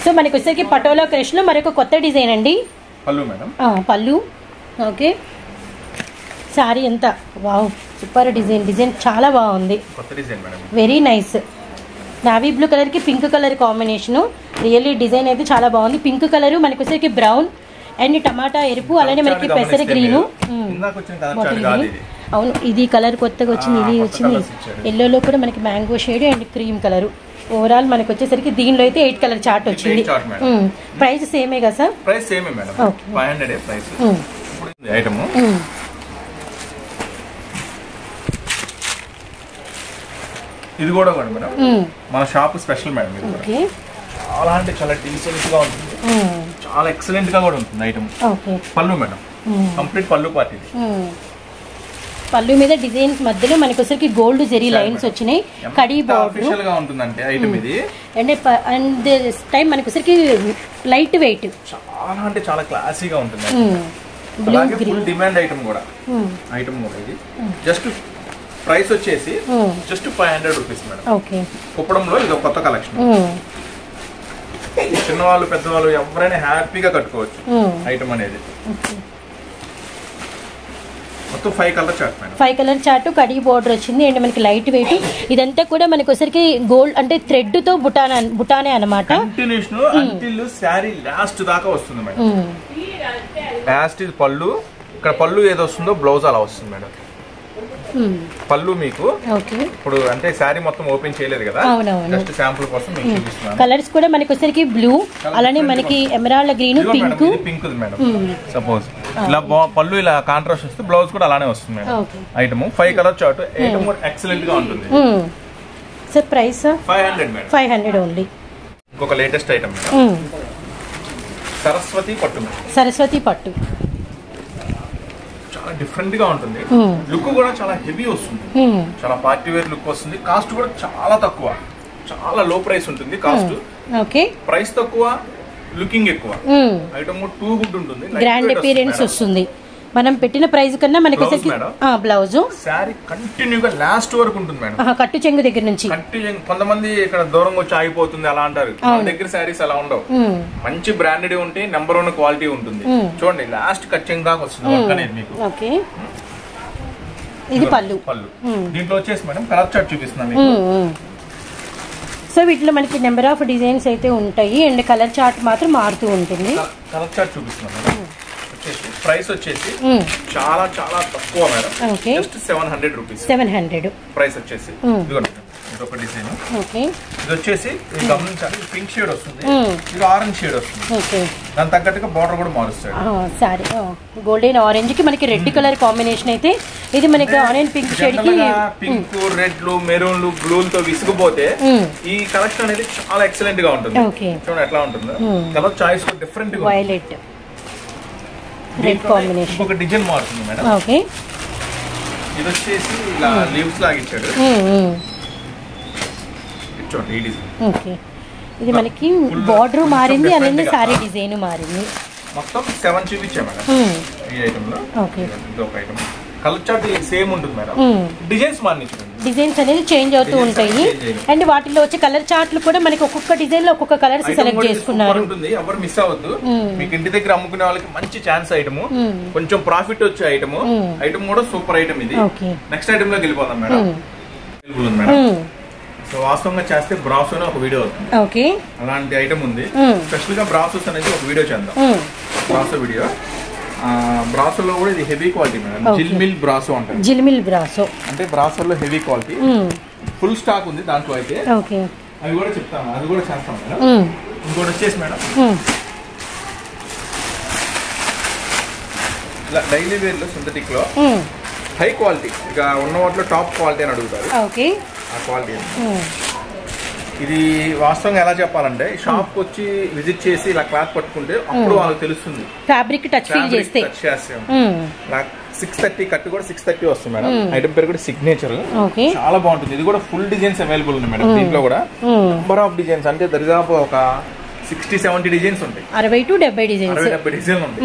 Speaker 1: సో మనకి వచ్చేసరికి పటోలా క్రష్లో మరొక కొత్త డిజైన్ అండి.
Speaker 2: పళ్ళు
Speaker 1: ఓకే. సారీ ఎంత? Wow super design. డిజైన్ చాలా బాగుంది. వెరీ నైస్ నావీ బ్లూ కలర్కి pink colour combination really design అయితే చాలా బాగుంది. పింక్ కలర్ మనకి వచ్చేసరికి బ్రౌన్ అండ్ టమాటా ఎరుపు అలానే మనకి పెసర గ్రీను.
Speaker 2: ఇది.
Speaker 1: అవును ఇది కలర్ కొత్తగా వచ్చింది ఇది వచ్చింది. ఎల్లోలో కూడా మనకి mango shade and cream colour. Overall మనకి వచ్చేసరికి దీనిలో అయితే ఎయిట్ కలర్ చార్ట్ వచ్చింది. ప్రైస్ సేమే కదా సార్
Speaker 2: ప్రైస్ సేమే madam. Five hundred price item. ఇది కూడా కూడా మేడం. మన షాప్ స్పెషల్ మేడం ఇది చాలా అంటే చాలా డీసెంట్గా ఉంటుంది. చాలా ఎక్సలెంట్గా కూడా ఉంటుంది ఐటమ్ పళ్ళు మేడం. కంప్లీట్ పళ్ళు పార్టీ.
Speaker 1: పళ్ళు మీద డిజైన్స్ మధ్యలో మనకి వచ్చరికి గోల్డ్ జెరీ లైన్స్ వచ్చినాయి. కడీ
Speaker 2: బార్డర్గా ఉంటుందంటే ఐటమ్ ఇది.
Speaker 1: అండ్ అండ్ టైం మనకి వచ్చరికి లైట్ వెయిట్.
Speaker 2: చాలా అంటే చాలా క్లాసీగా ఉంటుంది
Speaker 1: బ్లూ గ్రీన్
Speaker 2: డిమాండ్ ఐటమ్ కూడా. ఐటమ్ కూడా ఇది. జస్ట్ ప్రైస్ వచ్చేసి just five hundred rupees madam.
Speaker 1: Okay.
Speaker 2: కుప్పడంలో ఇది ఒక కొత్త కలెక్షన్ చిన్నవాళ్ళు పెద్దవాళ్ళు ఎవరైనా హ్యాపీగా కట్టుకోవచ్చు ఐటమ్ అనేది. మొత్తం five colour chart madam.
Speaker 1: Five colour chart khadi border వచ్చింది. అండ్ మనకి లైట్ వెయిట్ ఇదంతా కూడా మనకి వచ్చరికి గోల్డ్ అంటే థ్రెడ్తో బుటానా బుటానే అనమాట
Speaker 2: కంటిన్యూషన్ అంటిల్ శారీ లాస్ట్ దాకా వస్తుంది మేడం. లాస్ట్ ఇది పళ్ళు. ఇక్కడ పళ్ళు ఏదో వస్తుందో బ్లౌజ్ అలా వస్తుంది మేడం. పళ్ళు మీకు. ఇప్పుడు అంటే శారీ మొత్తం ఓపెన్ చేయలేదు కదా. జస్ట్ శాంపుల్ కోసం మీకు చూపిస్తున్నాను.
Speaker 1: కలర్స్ కూడా మనకి వచ్చరికి బ్లూ అలానే మనకి emerald green pink
Speaker 2: pink madam suppose ఇలా పళ్ళు ఇలా కాంట్రాస్ట్ వస్తే బ్లౌజ్ కూడా అలానే వస్తుంది madam item five colour chart item ఎక్సలెంట్గా ఉంటుంది.
Speaker 1: Sir price
Speaker 2: five hundred madam
Speaker 1: five hundred only
Speaker 2: ఇంకొక లేటెస్ట్ ఐటమ్ సరస్వతి పట్టు
Speaker 1: సరస్వతి పట్టు.
Speaker 2: డిఫరెంట్గా ఉంటుంది. లుక్ కూడా చాలా హెవీ వస్తుంది. చాలా పార్టీ వేర్ లుక్ వస్తుంది. కాస్ట్ కూడా చాలా తక్కువ. చాలా లో ప్రైస్ ఉంటుంది కాస్ట్
Speaker 1: ఓకే
Speaker 2: ప్రైస్ తక్కువ లుకింగ్ ఎక్కువ. ఐటమ్ టూ గుడ్ ఉంటుంది
Speaker 1: గ్రాండ్ అపీరెన్స్ వస్తుంది. మనం పెట్టిన ప్రైస్ కన్నా మనకి? బ్లౌజ్
Speaker 2: శారీ కంటిన్యూగా లాస్ట్ వరకు ఉంటుంది మేడం.
Speaker 1: కట్టు చెంగు దగ్గర నుంచి.
Speaker 2: కొంతమంది ఇక్కడ దూరంగా వచ్చి ఆగిపోతుంది అలా అంటారు. మన దగ్గర శారీస్ అలా ఉండవు. మంచి బ్రాండెడ్ ఉంటే నెంబర్ వన్ క్వాలిటీ ఉంటుంది. చూడండి లాస్ట్ కచ్చింగ్ దాకా వస్తుంది మీకు.
Speaker 1: ఓకే. ఇది పళ్ళు.
Speaker 2: పళ్ళు. దీంట్లో వచ్చేసి మేడం కలర్ చార్ట్ చూపిస్తున్నాను.
Speaker 1: సో వీటిలో మనకి నెంబర్ ఆఫ్ డిజైన్స్ అయితే ఉంటాయి. అండ్ కలర్ చార్ట్ మాత్రం మారుతూ ఉంటుంది.
Speaker 2: కలర్ చార్ట్ చూపిస్తున్నాను వచ్చేసి ప్రైస్ వచ్చేసి. చాలా చాలా తక్కువ madam. Just seven hundred rupees.
Speaker 1: Seven hundred.
Speaker 2: Price వచ్చేసి.
Speaker 1: మ్మ్.
Speaker 2: ఇదిగోండి మేడం. ఇది ఒక డిజైన్.
Speaker 1: ఓకే.
Speaker 2: ఇది వచ్చేసి గమనించాలి పింక్ షేడ్ వస్తుంది. ఇది ఆరెంజ్ షేడ్ వస్తుంది. దాని తగ్గట్టుగా బార్డర్ కూడా మారుస్తాడు.
Speaker 1: సారీ. గోల్డెన్ ఆరెంజ్కి మనకి రెడ్ కలర్ కాంబినేషన్ అయితే ఇది మనకి ఆరెంజ్ పింక్ షేడ్కి
Speaker 2: పింక్ రెడ్లు మెరూన్లు బ్లూలతో విసిగిపోతే
Speaker 1: మ్మ్.
Speaker 2: ఈ కలెక్షన్ అనేది చాలా ఎక్సలెంట్గా ఉంటుంది. చూడండి ఎట్లా ఉంటుందో. Colour choice different.
Speaker 1: Violet red combination
Speaker 2: ఇంకొక డిజైన్ మారుతుంది మేడం.
Speaker 1: ఓకే.
Speaker 2: ఇది వచ్చేసి ఇలా లీవ్స్ లాగా ఇచ్చాడు. చూడండి ఈ డిజైన్.
Speaker 1: ఓకే. ఇది మనకి బార్డర్ మారింది అలానే
Speaker 2: different గా.
Speaker 1: సారీ డిజైన్ మారింది.
Speaker 2: మొత్తం సెవెన్ చూపించా మేడం. ఈ ఐటమ్లో.
Speaker 1: ఓకే.
Speaker 2: ఇది ఒక ఐటమ్ కలర్ చార్ట్ సేమ్ ఉంటుంది మేడం. డిజైన్స్ మారించండి
Speaker 1: డిజైన్స్ అనేది చేంజ్ అవుతూ ఉంటాయి. అండ్ వాటిలో వచ్చే కలర్ చార్ట్లు కూడా మనకి ఒక్కొక్క డిజైన్లో ఒక్కొక్క కలర్స్ సెలెక్ట్ చేసుకున్నారు.
Speaker 2: ఎవరు మిస్ అవ్వద్దు. మీకు ఇంటి దగ్గర అమ్ముకునే వాళ్ళకి మంచి ఛాన్స్ ఐటమ్ కొంచెం ప్రాఫిట్ వచ్చే ఐటమ్ ఐటమ్ కూడా సూపర్ ఐటమ్ ఇది. నెక్స్ట్ ఐటమ్లోకి వెళ్ళిపోదాం మేడం మేడం సో వాస్తవంగా చేస్తే బ్రాస్ అని ఒక వీడియో అవుతుంది
Speaker 1: ఓకే
Speaker 2: అలాంటి ఐటమ్ ఉంది. స్పెషల్గా బ్రాసెస్ అనేది ఒక వీడియో చేద్దాం. బ్రాసో వీడియో బ్రాసోలో కూడా ఇది heavy quality madam.
Speaker 1: Okay.
Speaker 2: Jhilmil brasso అంటారు.
Speaker 1: జిల్మిల్ బ్రాసో.
Speaker 2: అంటే బ్రాసోలో హెవీ క్వాలిటీ. ఫుల్ స్టాక్ ఉంది దాంట్లో అయితే.
Speaker 1: ఓకే.
Speaker 2: అవి కూడా చెప్తాను అది కూడా చేస్తాం మేడం. ఇంకోటి వచ్చేసి మేడం. ఇలా డైలీ వేర్లో
Speaker 1: సింథటిక్లో.
Speaker 2: హై క్వాలిటీ ఇక ఉన్న వాటిలో టాప్ క్వాలిటీ అని అడుగుతారు.
Speaker 1: ఓకే.
Speaker 2: ఆ క్వాలిటీ. ఇది వాస్తవంగా ఎలా చెప్పాలంటే షాప్ వచ్చి విజిట్ చేసి ఇలా క్లాత్ పట్టుకుంటే అప్పుడు వాళ్ళకి తెలుస్తుంది.
Speaker 1: ఫ్యాబ్రిక్ టచ్ ఫీల్ చేస్తే.
Speaker 2: టచ్ చేస్తాం.
Speaker 1: మ్మ్.
Speaker 2: సిక్స్ థర్టీ కట్ కూడా సిక్స్ థర్టీ వస్తుంది మేడం ఐటమ్ పేరు కూడా సిగ్నేచర్ చాలా బాగుంటుంది. ఇది కూడా ఫుల్ డిజైన్స్ అవైలబుల్ ఉన్నాయి మేడం దీంట్లో కూడా. నెంబర్ ఆఫ్ డిజైన్స్ అంటే దరిదాపు ఒక సిక్స్టీ సెవెంటీ డిజైన్స్ ఉంటాయి.
Speaker 1: అరవై టు డెబ్బై డిజైన్స్
Speaker 2: అరవై డెబ్బై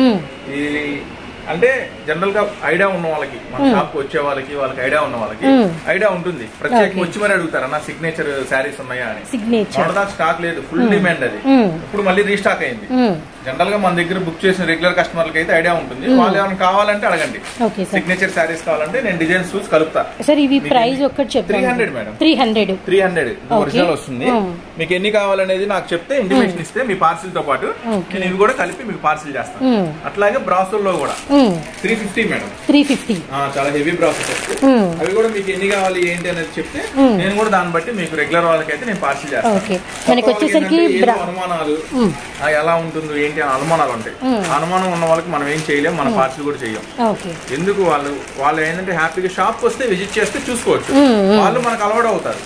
Speaker 1: మ్మ్.
Speaker 2: ఈ అంటే జనరల్గా ఐడియా ఉన్న వాళ్ళకి మన షాప్ వచ్చే వాళ్ళకి వాళ్ళకి ఐడియా ఉన్న వాళ్ళకి. ఐడియా ఉంటుంది. ప్రత్యేకంగా. వచ్చి మరి అడుగుతారు అన్న సిగ్నేచర్ శారీస్ ఉన్నాయా అని?
Speaker 1: సిగ్నేచర్
Speaker 2: స్టాక్ లేదు ఫుల్ డిమాండ్ అది. ఇప్పుడు మళ్ళీ రీస్టాక్ అయింది. జనరల్గా మన దగ్గర బుక్ చేసిన రెగ్యులర్ కస్టమర్లకి అయితే ఐడియా ఉంటుంది. వాళ్ళు ఏమైనా కావాలంటే అడగండి. సిగ్నేచర్ శారీస్ కావాలంటే నేను డిజైన్స్ చూసి కలుపుతా.
Speaker 1: సార్ ఇవి ప్రైస్ ఒక్కటి చెప్పండి.
Speaker 2: 300 madam.
Speaker 1: Three hundred
Speaker 2: three hundred. Original వస్తుంది.
Speaker 1: Hmm.
Speaker 2: మీకు ఎన్ని కావాలనేది నాకు చెప్తే ఇంటిమేషన్ ఇస్తే మీ పార్సిల్తో పాటు. నేను ఇవి కూడా కలిపి మీకు పార్సిల్ చేస్తాను
Speaker 1: Hmm.
Speaker 2: అట్లాగే బ్రాసోల్లో కూడా. Three fifty madam
Speaker 1: three fifty
Speaker 2: చాలా హెవీ బ్రాసెస్ అవి కూడా మీకు ఎన్ని కావాలి ఏంటి అనేది చెప్తే నేను కూడా దాన్ని బట్టి మీకు రెగ్యులర్ వాళ్ళకైతే నేను పార్సిల్ చేస్తాను
Speaker 1: మనకి వచ్చేసరికి
Speaker 2: అనుమానాలు? ఎలా ఉంటుందో ఏంటి అని అనుమానాలు ఉంటాయి. అనుమానం ఉన్న వాళ్ళకి మనం ఏం చేయలేం మన పార్సిల్ కూడా చేయం ఎందుకు వాళ్ళు వాళ్ళు ఏంటంటే హ్యాపీగా షాప్ వస్తే విజిట్ చేస్తే చూసుకోవచ్చు. వాళ్ళు మనకు అలవాటు అవుతారు.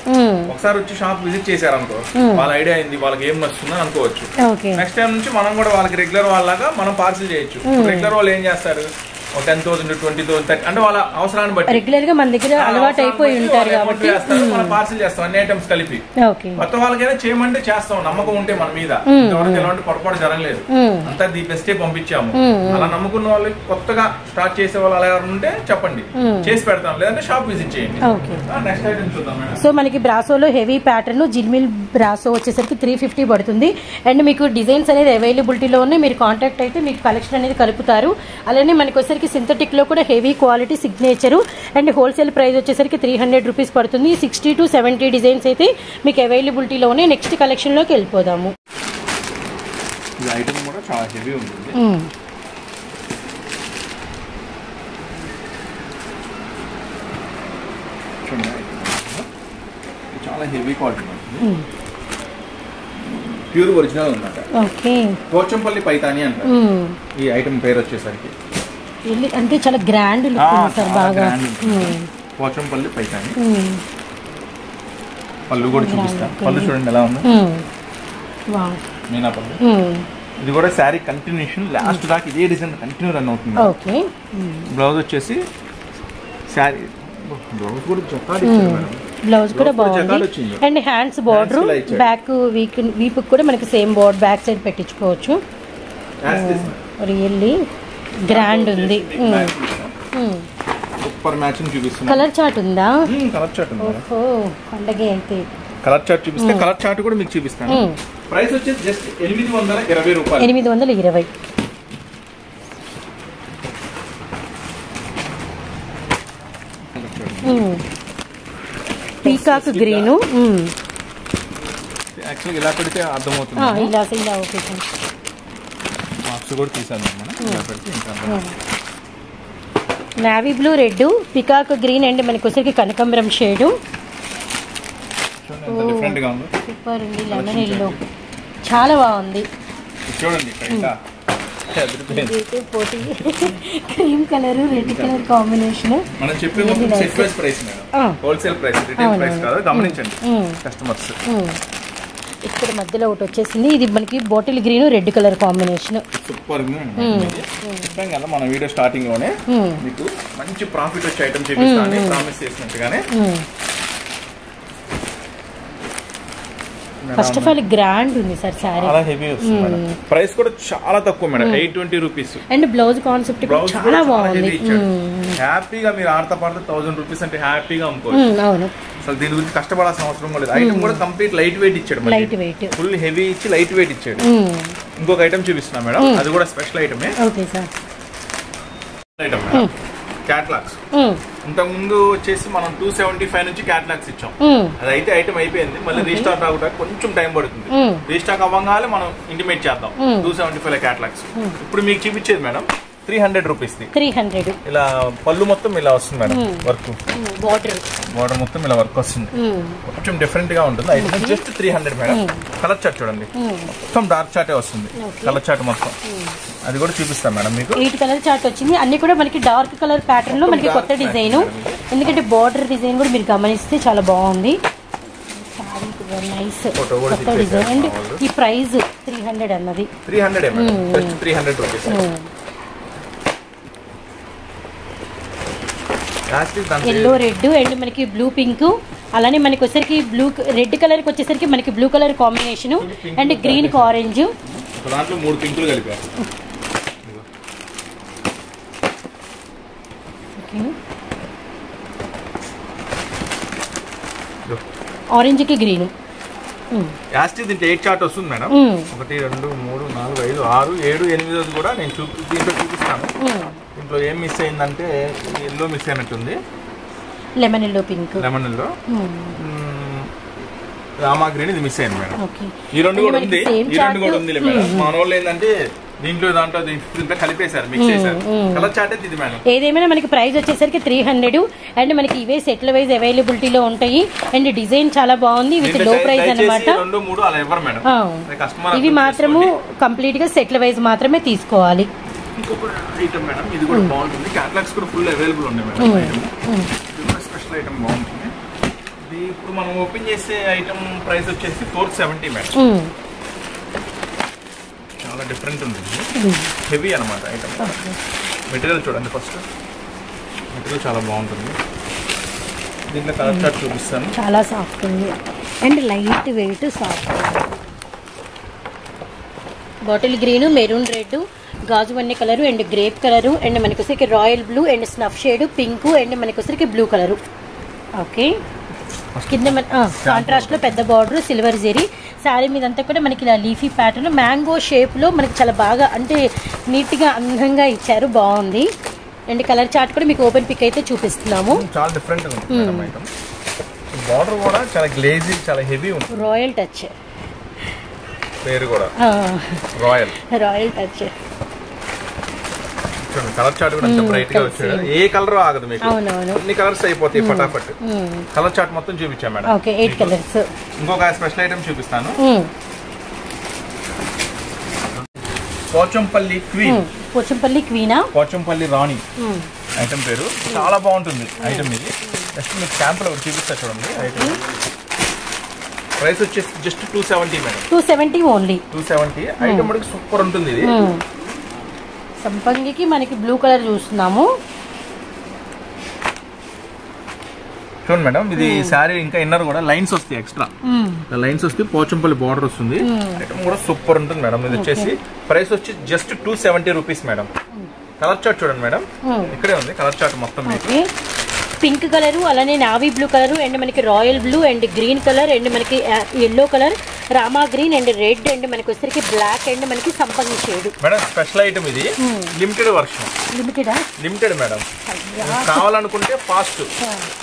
Speaker 2: ఒకసారి వచ్చి షాప్ విజిట్ చేశారనుకో వాళ్ళ ఐడియా అయింది వాళ్ళకి ఏం నచ్చుతుందని అనుకోవచ్చు. నెక్స్ట్ టైం నుంచి మనం కూడా వాళ్ళకి రెగ్యులర్ వాళ్ళగా మనం పార్సిల్ చేయొచ్చు. రెగ్యులర్ వాళ్ళు ఏం చేస్తారు? టెన్ థౌసండ్ ట్వంటీ థౌసండ్ అంటే వాళ్ళ అవసరాన్ని బట్టి.
Speaker 1: రెగ్యులర్గా మన దగ్గర అలవాటు అయిపోయి ఉంటారు కాబట్టి.
Speaker 2: మనం పార్సిల్ చేస్తాం అన్ని ఐటమ్స్ కలిపి. కొత్త వాళ్ళకైనా చేయమంటే చేస్తాం నమ్మకం ఉంటే మన మీద. ఇంతవరకు ఎలాంటి పొరపాటు జరగలేదు. అంతా ది బెస్టే పంపించాము. అలా నమ్ముకున్న వాళ్ళు కొత్తగా స్టార్ట్ చేసే వాళ్ళు అలా ఉంటే చెప్పండి. చేసి పెడతాం లేదంటే షాప్ విజిట్ చేయండి. నెక్స్ట్ ఐటమ్ చూద్దాం
Speaker 1: సో మనకి బ్రాసోలో హెవీ ప్యాటర్న్ జిల్మిల్ బ్రాసో వచ్చేసరికి త్రీ ఫిఫ్టీ పడుతుంది. అండ్ మీకు డిజైన్స్ అనేది అవైలబిలిటీలో ఉన్నాయి. మీరు కాంటాక్ట్ అయితే మీకు కలెక్షన్ అనేది కలుపుతారు. అలానే మనకి వచ్చేసరికి సింథటిక్లో కూడా heavy quality signature. And wholesale price వచ్చేసరికి త్రీ హండ్రెడ్ రూపీస్ పడుతుంది. సిక్స్టీ టు సెవెంటీ డిజైన్స్ అయితే మీకు అవైలబిలిటీలో ఉన్నాయి. నెక్స్ట్ కలెక్షన్లోకి వెళ్ళిపోదాము.
Speaker 2: ఈ ఐటమ్ కూడా చాలా హెవీ ఉంటుంది.
Speaker 1: మ్మ్.
Speaker 2: చూడండి ఇది చాలా హెవీ క్వాలిటీ ఉంటుంది. Pure original
Speaker 1: okay.
Speaker 2: Pochampally Paithani అంటారు.
Speaker 1: మ్మ్.
Speaker 2: ఈ ఐటమ్ పేరు వచ్చేసరికి.
Speaker 1: ఇది అంటే చాలా గ్రాండ్ లుక్ ఉంది సార్ బాగా.
Speaker 2: పోచంపల్లి పైతాని. పళ్ళు కూడా చూపిస్తాను పళ్ళు చూడండి ఎలా ఉంది. మీనా పళ్ళు. ఇది కూడా శారీ కంటిన్యూషన్ లాస్ట్ దాకా ఇదే డిజైన్ కంటిన్యూ రన్ అవుతుంది.
Speaker 1: ఓకే.
Speaker 2: బ్లౌజ్ వచ్చేసి శారీ బ్లౌజ్ కూడా మేడం.
Speaker 1: బ్లౌజ్ కూడా బాగుంది. And hands border. బ్యాక్ వీక్ వీపు కూడా మనకి సేమ్ బోర్డ్ బ్యాక్ సైడ్ పెట్టించుకోవచ్చు. రియల్లీ గ్రాండ్ ఉంది.
Speaker 2: సూపర్ మ్యాచింగ్ చూపిస్తున్నా
Speaker 1: కలర్ చాట్ ఉందా?
Speaker 2: కలర్ చార్ట్ ఉంది.
Speaker 1: ఓహో పండగే అయితే.
Speaker 2: కలర్ చార్ట్ చూపిస్తే కలర్ చార్ట్ కూడా మీకు చూపిస్తాను. ప్రైస్ వచ్చేసి జస్ట్ ఎనిమిది వందల ఇరవై రూపాయలు.
Speaker 1: ఎనిమిది వందల ఇరవై. పీకాక్ గ్రీను
Speaker 2: యాక్చువల్గా ఇలా పెడితే అర్థమవుతుంది.
Speaker 1: ఇలా ఇలా ఓకే సార్
Speaker 2: మార్క్స్ కూడా తీసాను మనం ఇలా పెడితే ఇంకా అర్థం.
Speaker 1: Navy blue red peacock green and మనకి వచ్చరికి కనకంబరం షేడు సూపర్ ఉంది. లెమన్ ఎల్లో చాలా బాగుంది.
Speaker 2: చూడండి
Speaker 1: cream colour red colour combination
Speaker 2: మనం చెప్పే ప్రైస్. హోల్సేల్ ప్రైస్ రిటైల్
Speaker 1: అవును.
Speaker 2: ప్రైస్ కాదు గమనించండి. కస్టమర్స్
Speaker 1: ఇక్కడ మధ్యలో ఒకటి వచ్చేసింది. ఇది మనకి bottle green red colour combination.
Speaker 2: Super చెప్పాం కదా మన వీడియో స్టార్టింగ్లోనే మీకు మంచి ప్రాఫిట్ వచ్చే ఐటమ్ చూపిస్తాను. ప్రామిస్ చేసినట్టుగానే.
Speaker 1: ఫస్ట్ ఆఫ్ ఆల్ గ్రాండ్ ఉంది సార్ శారీ
Speaker 2: చాలా హెవీ వస్తుంది మేడం. ప్రైస్ కూడా చాలా తక్కువ madam. Eight twenty rupees
Speaker 1: and blouse concept చాలా బాగుంది.
Speaker 2: హ్యాపీగా మీరు ఆడతా పాడతా థౌసండ్ రూపీస్ అంటే హ్యాపీగా అమ్ముకోవచ్చు
Speaker 1: మ్మ్, అవును.
Speaker 2: అసలు దీని గురించి కష్టపడాల్సిన అవసరం కూడా లేదు ఐటమ్ కూడా కంప్లీట్ లైట్ వెయిట్ ఇచ్చాడు
Speaker 1: లైట్ వెయిట్
Speaker 2: ఫుల్ హెవీ ఇచ్చి లైట్ వెయిట్ ఇచ్చాడు. ఇంకొక ఐటమ్ చూపిస్తున్నా మేడం. అది కూడా స్పెషల్ ఐటమే
Speaker 1: ఓకే సార్
Speaker 2: ఐటమ్ క్యాట్లాగ్స్ ఇంతకు ముందు వచ్చేసి మనం టూ సెవెంటీ ఫైవ్ నుంచి క్యాట్లాగ్స్ ఇచ్చాం. అది అయితే ఐటమ్ అయిపోయింది. మళ్ళీ రీస్టాక్ రావడానికి కొంచెం టైం పడుతుంది. రీస్టాక్ అవ్వగానే మనం ఇంటిమేట్ చేద్దాం. టూ సెవెంటీ ఫైవ్ క్యాట్లాగ్స్ ఇప్పుడు మీకు చూపించేది madam three hundred rupees
Speaker 1: three hundred
Speaker 2: ఇలా పళ్ళు మొత్తం ఇలా వస్తుంది మేడం వర్క్
Speaker 1: బార్డర్
Speaker 2: బోర్డర్ మొత్తం ఇలా వర్క్ వస్తుంది. కొంచెం డిఫరెంట్గా ఉంటుంది. Item just three hundred madam. Colour chart చూడండి. మొత్తం డార్క్ చార్టే వస్తుంది. కలర్ చార్ట్ మొత్తం. అది కూడా చూపిస్తాం మేడం మీకు.
Speaker 1: ఎయిట్ కలర్ చార్ట్ వచ్చింది. అన్ని కూడా మనకి డార్క్ కలర్ ప్యాటర్న్లో మనకి కొత్త డిజైన్ ఎందుకంటే బార్డర్ డిజైన్ కూడా మీరు గమనిస్తే చాలా బాగుంది. నైస్ కొత్త డిజైన్ అండ్. ఈ ప్రైస్ త్రీ హండ్రెడ్ అన్నది.
Speaker 2: Three hundred three hundred rupees
Speaker 1: yellow red and మనకి బ్లూ పింక్ అలానే మనకి వచ్చేసరికి బ్లూ రెడ్ కలర్కి వచ్చేసరికి మనకి బ్లూ కలర్ కాంబినేషన్ అండ్ గ్రీన్కి ఆరెంజ్
Speaker 2: దాంట్లో మూడు పింకులు కలిపారు
Speaker 1: గ్రీన్
Speaker 2: యాస్టీ దీంట్లో ఎయిట్ చార్ట్ వస్తుంది మేడం.
Speaker 1: మ్మ్.
Speaker 2: ఒకటి రెండు మూడు నాలుగు ఐదు ఆరు ఏడు ఎనిమిది కూడా నేను చూపి దీంట్లో చూపిస్తాను. దీంట్లో ఏం మిస్ అయిందంటే ఎల్లో మిస్ అయినట్టుంది.
Speaker 1: Lemon yellow pink
Speaker 2: lemon yellow Rama green ఇది మిస్ అయింది మేడం. ఈ రెండు కూడా ఉంది. ఈ రెండు. కూడా ఉంది మేడం. మన వాళ్ళు ఏంటంటే దీంట్లో దాంట్లో దీంట్లో కలిపేశారు మిక్స్ చేశారు. కలర్ చార్ట్ అయితే ఇది మేడం.
Speaker 1: ఏదేమైనా మనకి ప్రైస్ వచ్చేసరికి త్రీ హండ్రెడ్ అండ్ మనకి ఇవే సెట్ల వైజ్ అవైలబిలిటీలో ఉంటాయి. అండ్ డిజైన్ చాలా బాగుంది.
Speaker 2: విత్లో
Speaker 1: ప్రైస్ అనమాట
Speaker 2: రెండు మూడు అలా ఇవ్వరు మేడం. కస్టమర్
Speaker 1: ఇవి మాత్రము కంప్లీట్గా సెట్ల వైజ్ మాత్రమే తీసుకోవాలి.
Speaker 2: ఇంకొక ఐటమ్ మేడం ఇది కూడా బాగుంటుంది. క్యాటలాగ్స్ కూడా ఫుల్ అవైలబుల్ ఉన్నాయి మేడం ఐటమ్ ఇది కూడా స్పెషల్ ఐటమ్ బాగుంటుంది. ఇది ఇప్పుడు మనం ఓపెన్ చేసే ఐటమ్ ప్రైస్ వచ్చేసి ఫోర్ సెవెంటీ మేడం. చాలా డిఫరెంట్ ఉంటుంది హెవీ అనమాట ఐటమ్ మెటీరియల్ చూడండి ఫస్ట్ మెటీరియల్ చాలా బాగుంటుంది. దీంట్లో కలర్ చార్ట్ చూపిస్తాను.
Speaker 1: చాలా సాఫ్ట్ ఉంది. And light weight soft bottle green maroon red గాజు వన్నె colour and grape colour and మనకి వచ్చరికి royal blue and snuff shade pink and మనకి వచ్చరికి బ్లూ కలరు. ఓకే? కింద మన కాంట్రాస్ట్లో పెద్ద బార్డర్ సిల్వర్ జెరీ శారీ మీద అంతా కూడా మనకి ఇలా లీఫీ ప్యాటర్న్ మ్యాంగో షేప్లో మనకి చాలా బాగా అంటే నీట్గా అందంగా ఇచ్చారు బాగుంది. అండ్ కలర్ చార్ట్ కూడా మీకు ఓపెన్ పిక్ అయితే చూపిస్తున్నాము.
Speaker 2: చాలా డిఫరెంట్ బార్డర్ కూడా చాలా గ్లేజీ చాలా హెవీ ఉంది
Speaker 1: రాయల్ టచ్
Speaker 2: పేరు కూడా. రాయల్
Speaker 1: రాయల్ టచ్
Speaker 2: చూడండి కలర్ చార్ట్ కూడా అంత బ్రైట్గా వచ్చాడు. ఏ కలర్ ఆగదు మీకు. అన్ని కలర్స్ అయిపోతాయి ఫటాఫట్. కలర్ చార్ట్ మొత్తం చూపించాం మేడం. ఇంకొక స్పెషల్ ఐటమ్ చూపిస్తాను. పోచంపల్లి క్వీన్.
Speaker 1: పోచంపల్లి క్వీనా?
Speaker 2: పోచంపల్లి రాణి. ఐటమ్ పేరు. చాలా బాగుంటుంది ఐటమ్ ఇది. జస్ట్ మీకు శాంపుల్ ఒకటి చూపిస్తా చూడండి ఐటమ్ ప్రైస్ వచ్చేసి just two seventy madam.
Speaker 1: Two seventy only
Speaker 2: two seventy item super ఉంటుంది ఇది.
Speaker 1: సంపంగికి మనకి బ్లూ కలర్ చూస్తున్నాము.
Speaker 2: చూడండి మేడం ఇది శారీ ఇంకా ఇన్నర్ కూడా లైన్స్ వస్తాయి ఎక్స్ట్రా. లైన్స్ వస్తే పోచంపల్లి బార్డర్ వస్తుంది. ఐటమ్ కూడా సూపర్ ఉంటుంది మేడం ఇది వచ్చేసి ప్రైస్ వచ్చి just two seventy rupees madam. Colour chart చూడండి మేడం. ఇక్కడే ఉంది కలర్ చార్ట్ మొత్తం
Speaker 1: పింక్ కలరు అలానే నావీ బ్లూ కలరు అండ్ మనకి royal blue and green colour and మనకి yellow colour Rama green and red and మనకి వచ్చరికి బ్లాక్ అండ్ మనకి సంపంగి షేడ్.
Speaker 2: మేడం స్పెషల్ ఐటమ్ ఇది. లిమిటెడ్ వర్షన్
Speaker 1: లిమిటెడా
Speaker 2: లిమిటెడ్ మేడం. కావాలనుకుంటే ఫాస్ట్.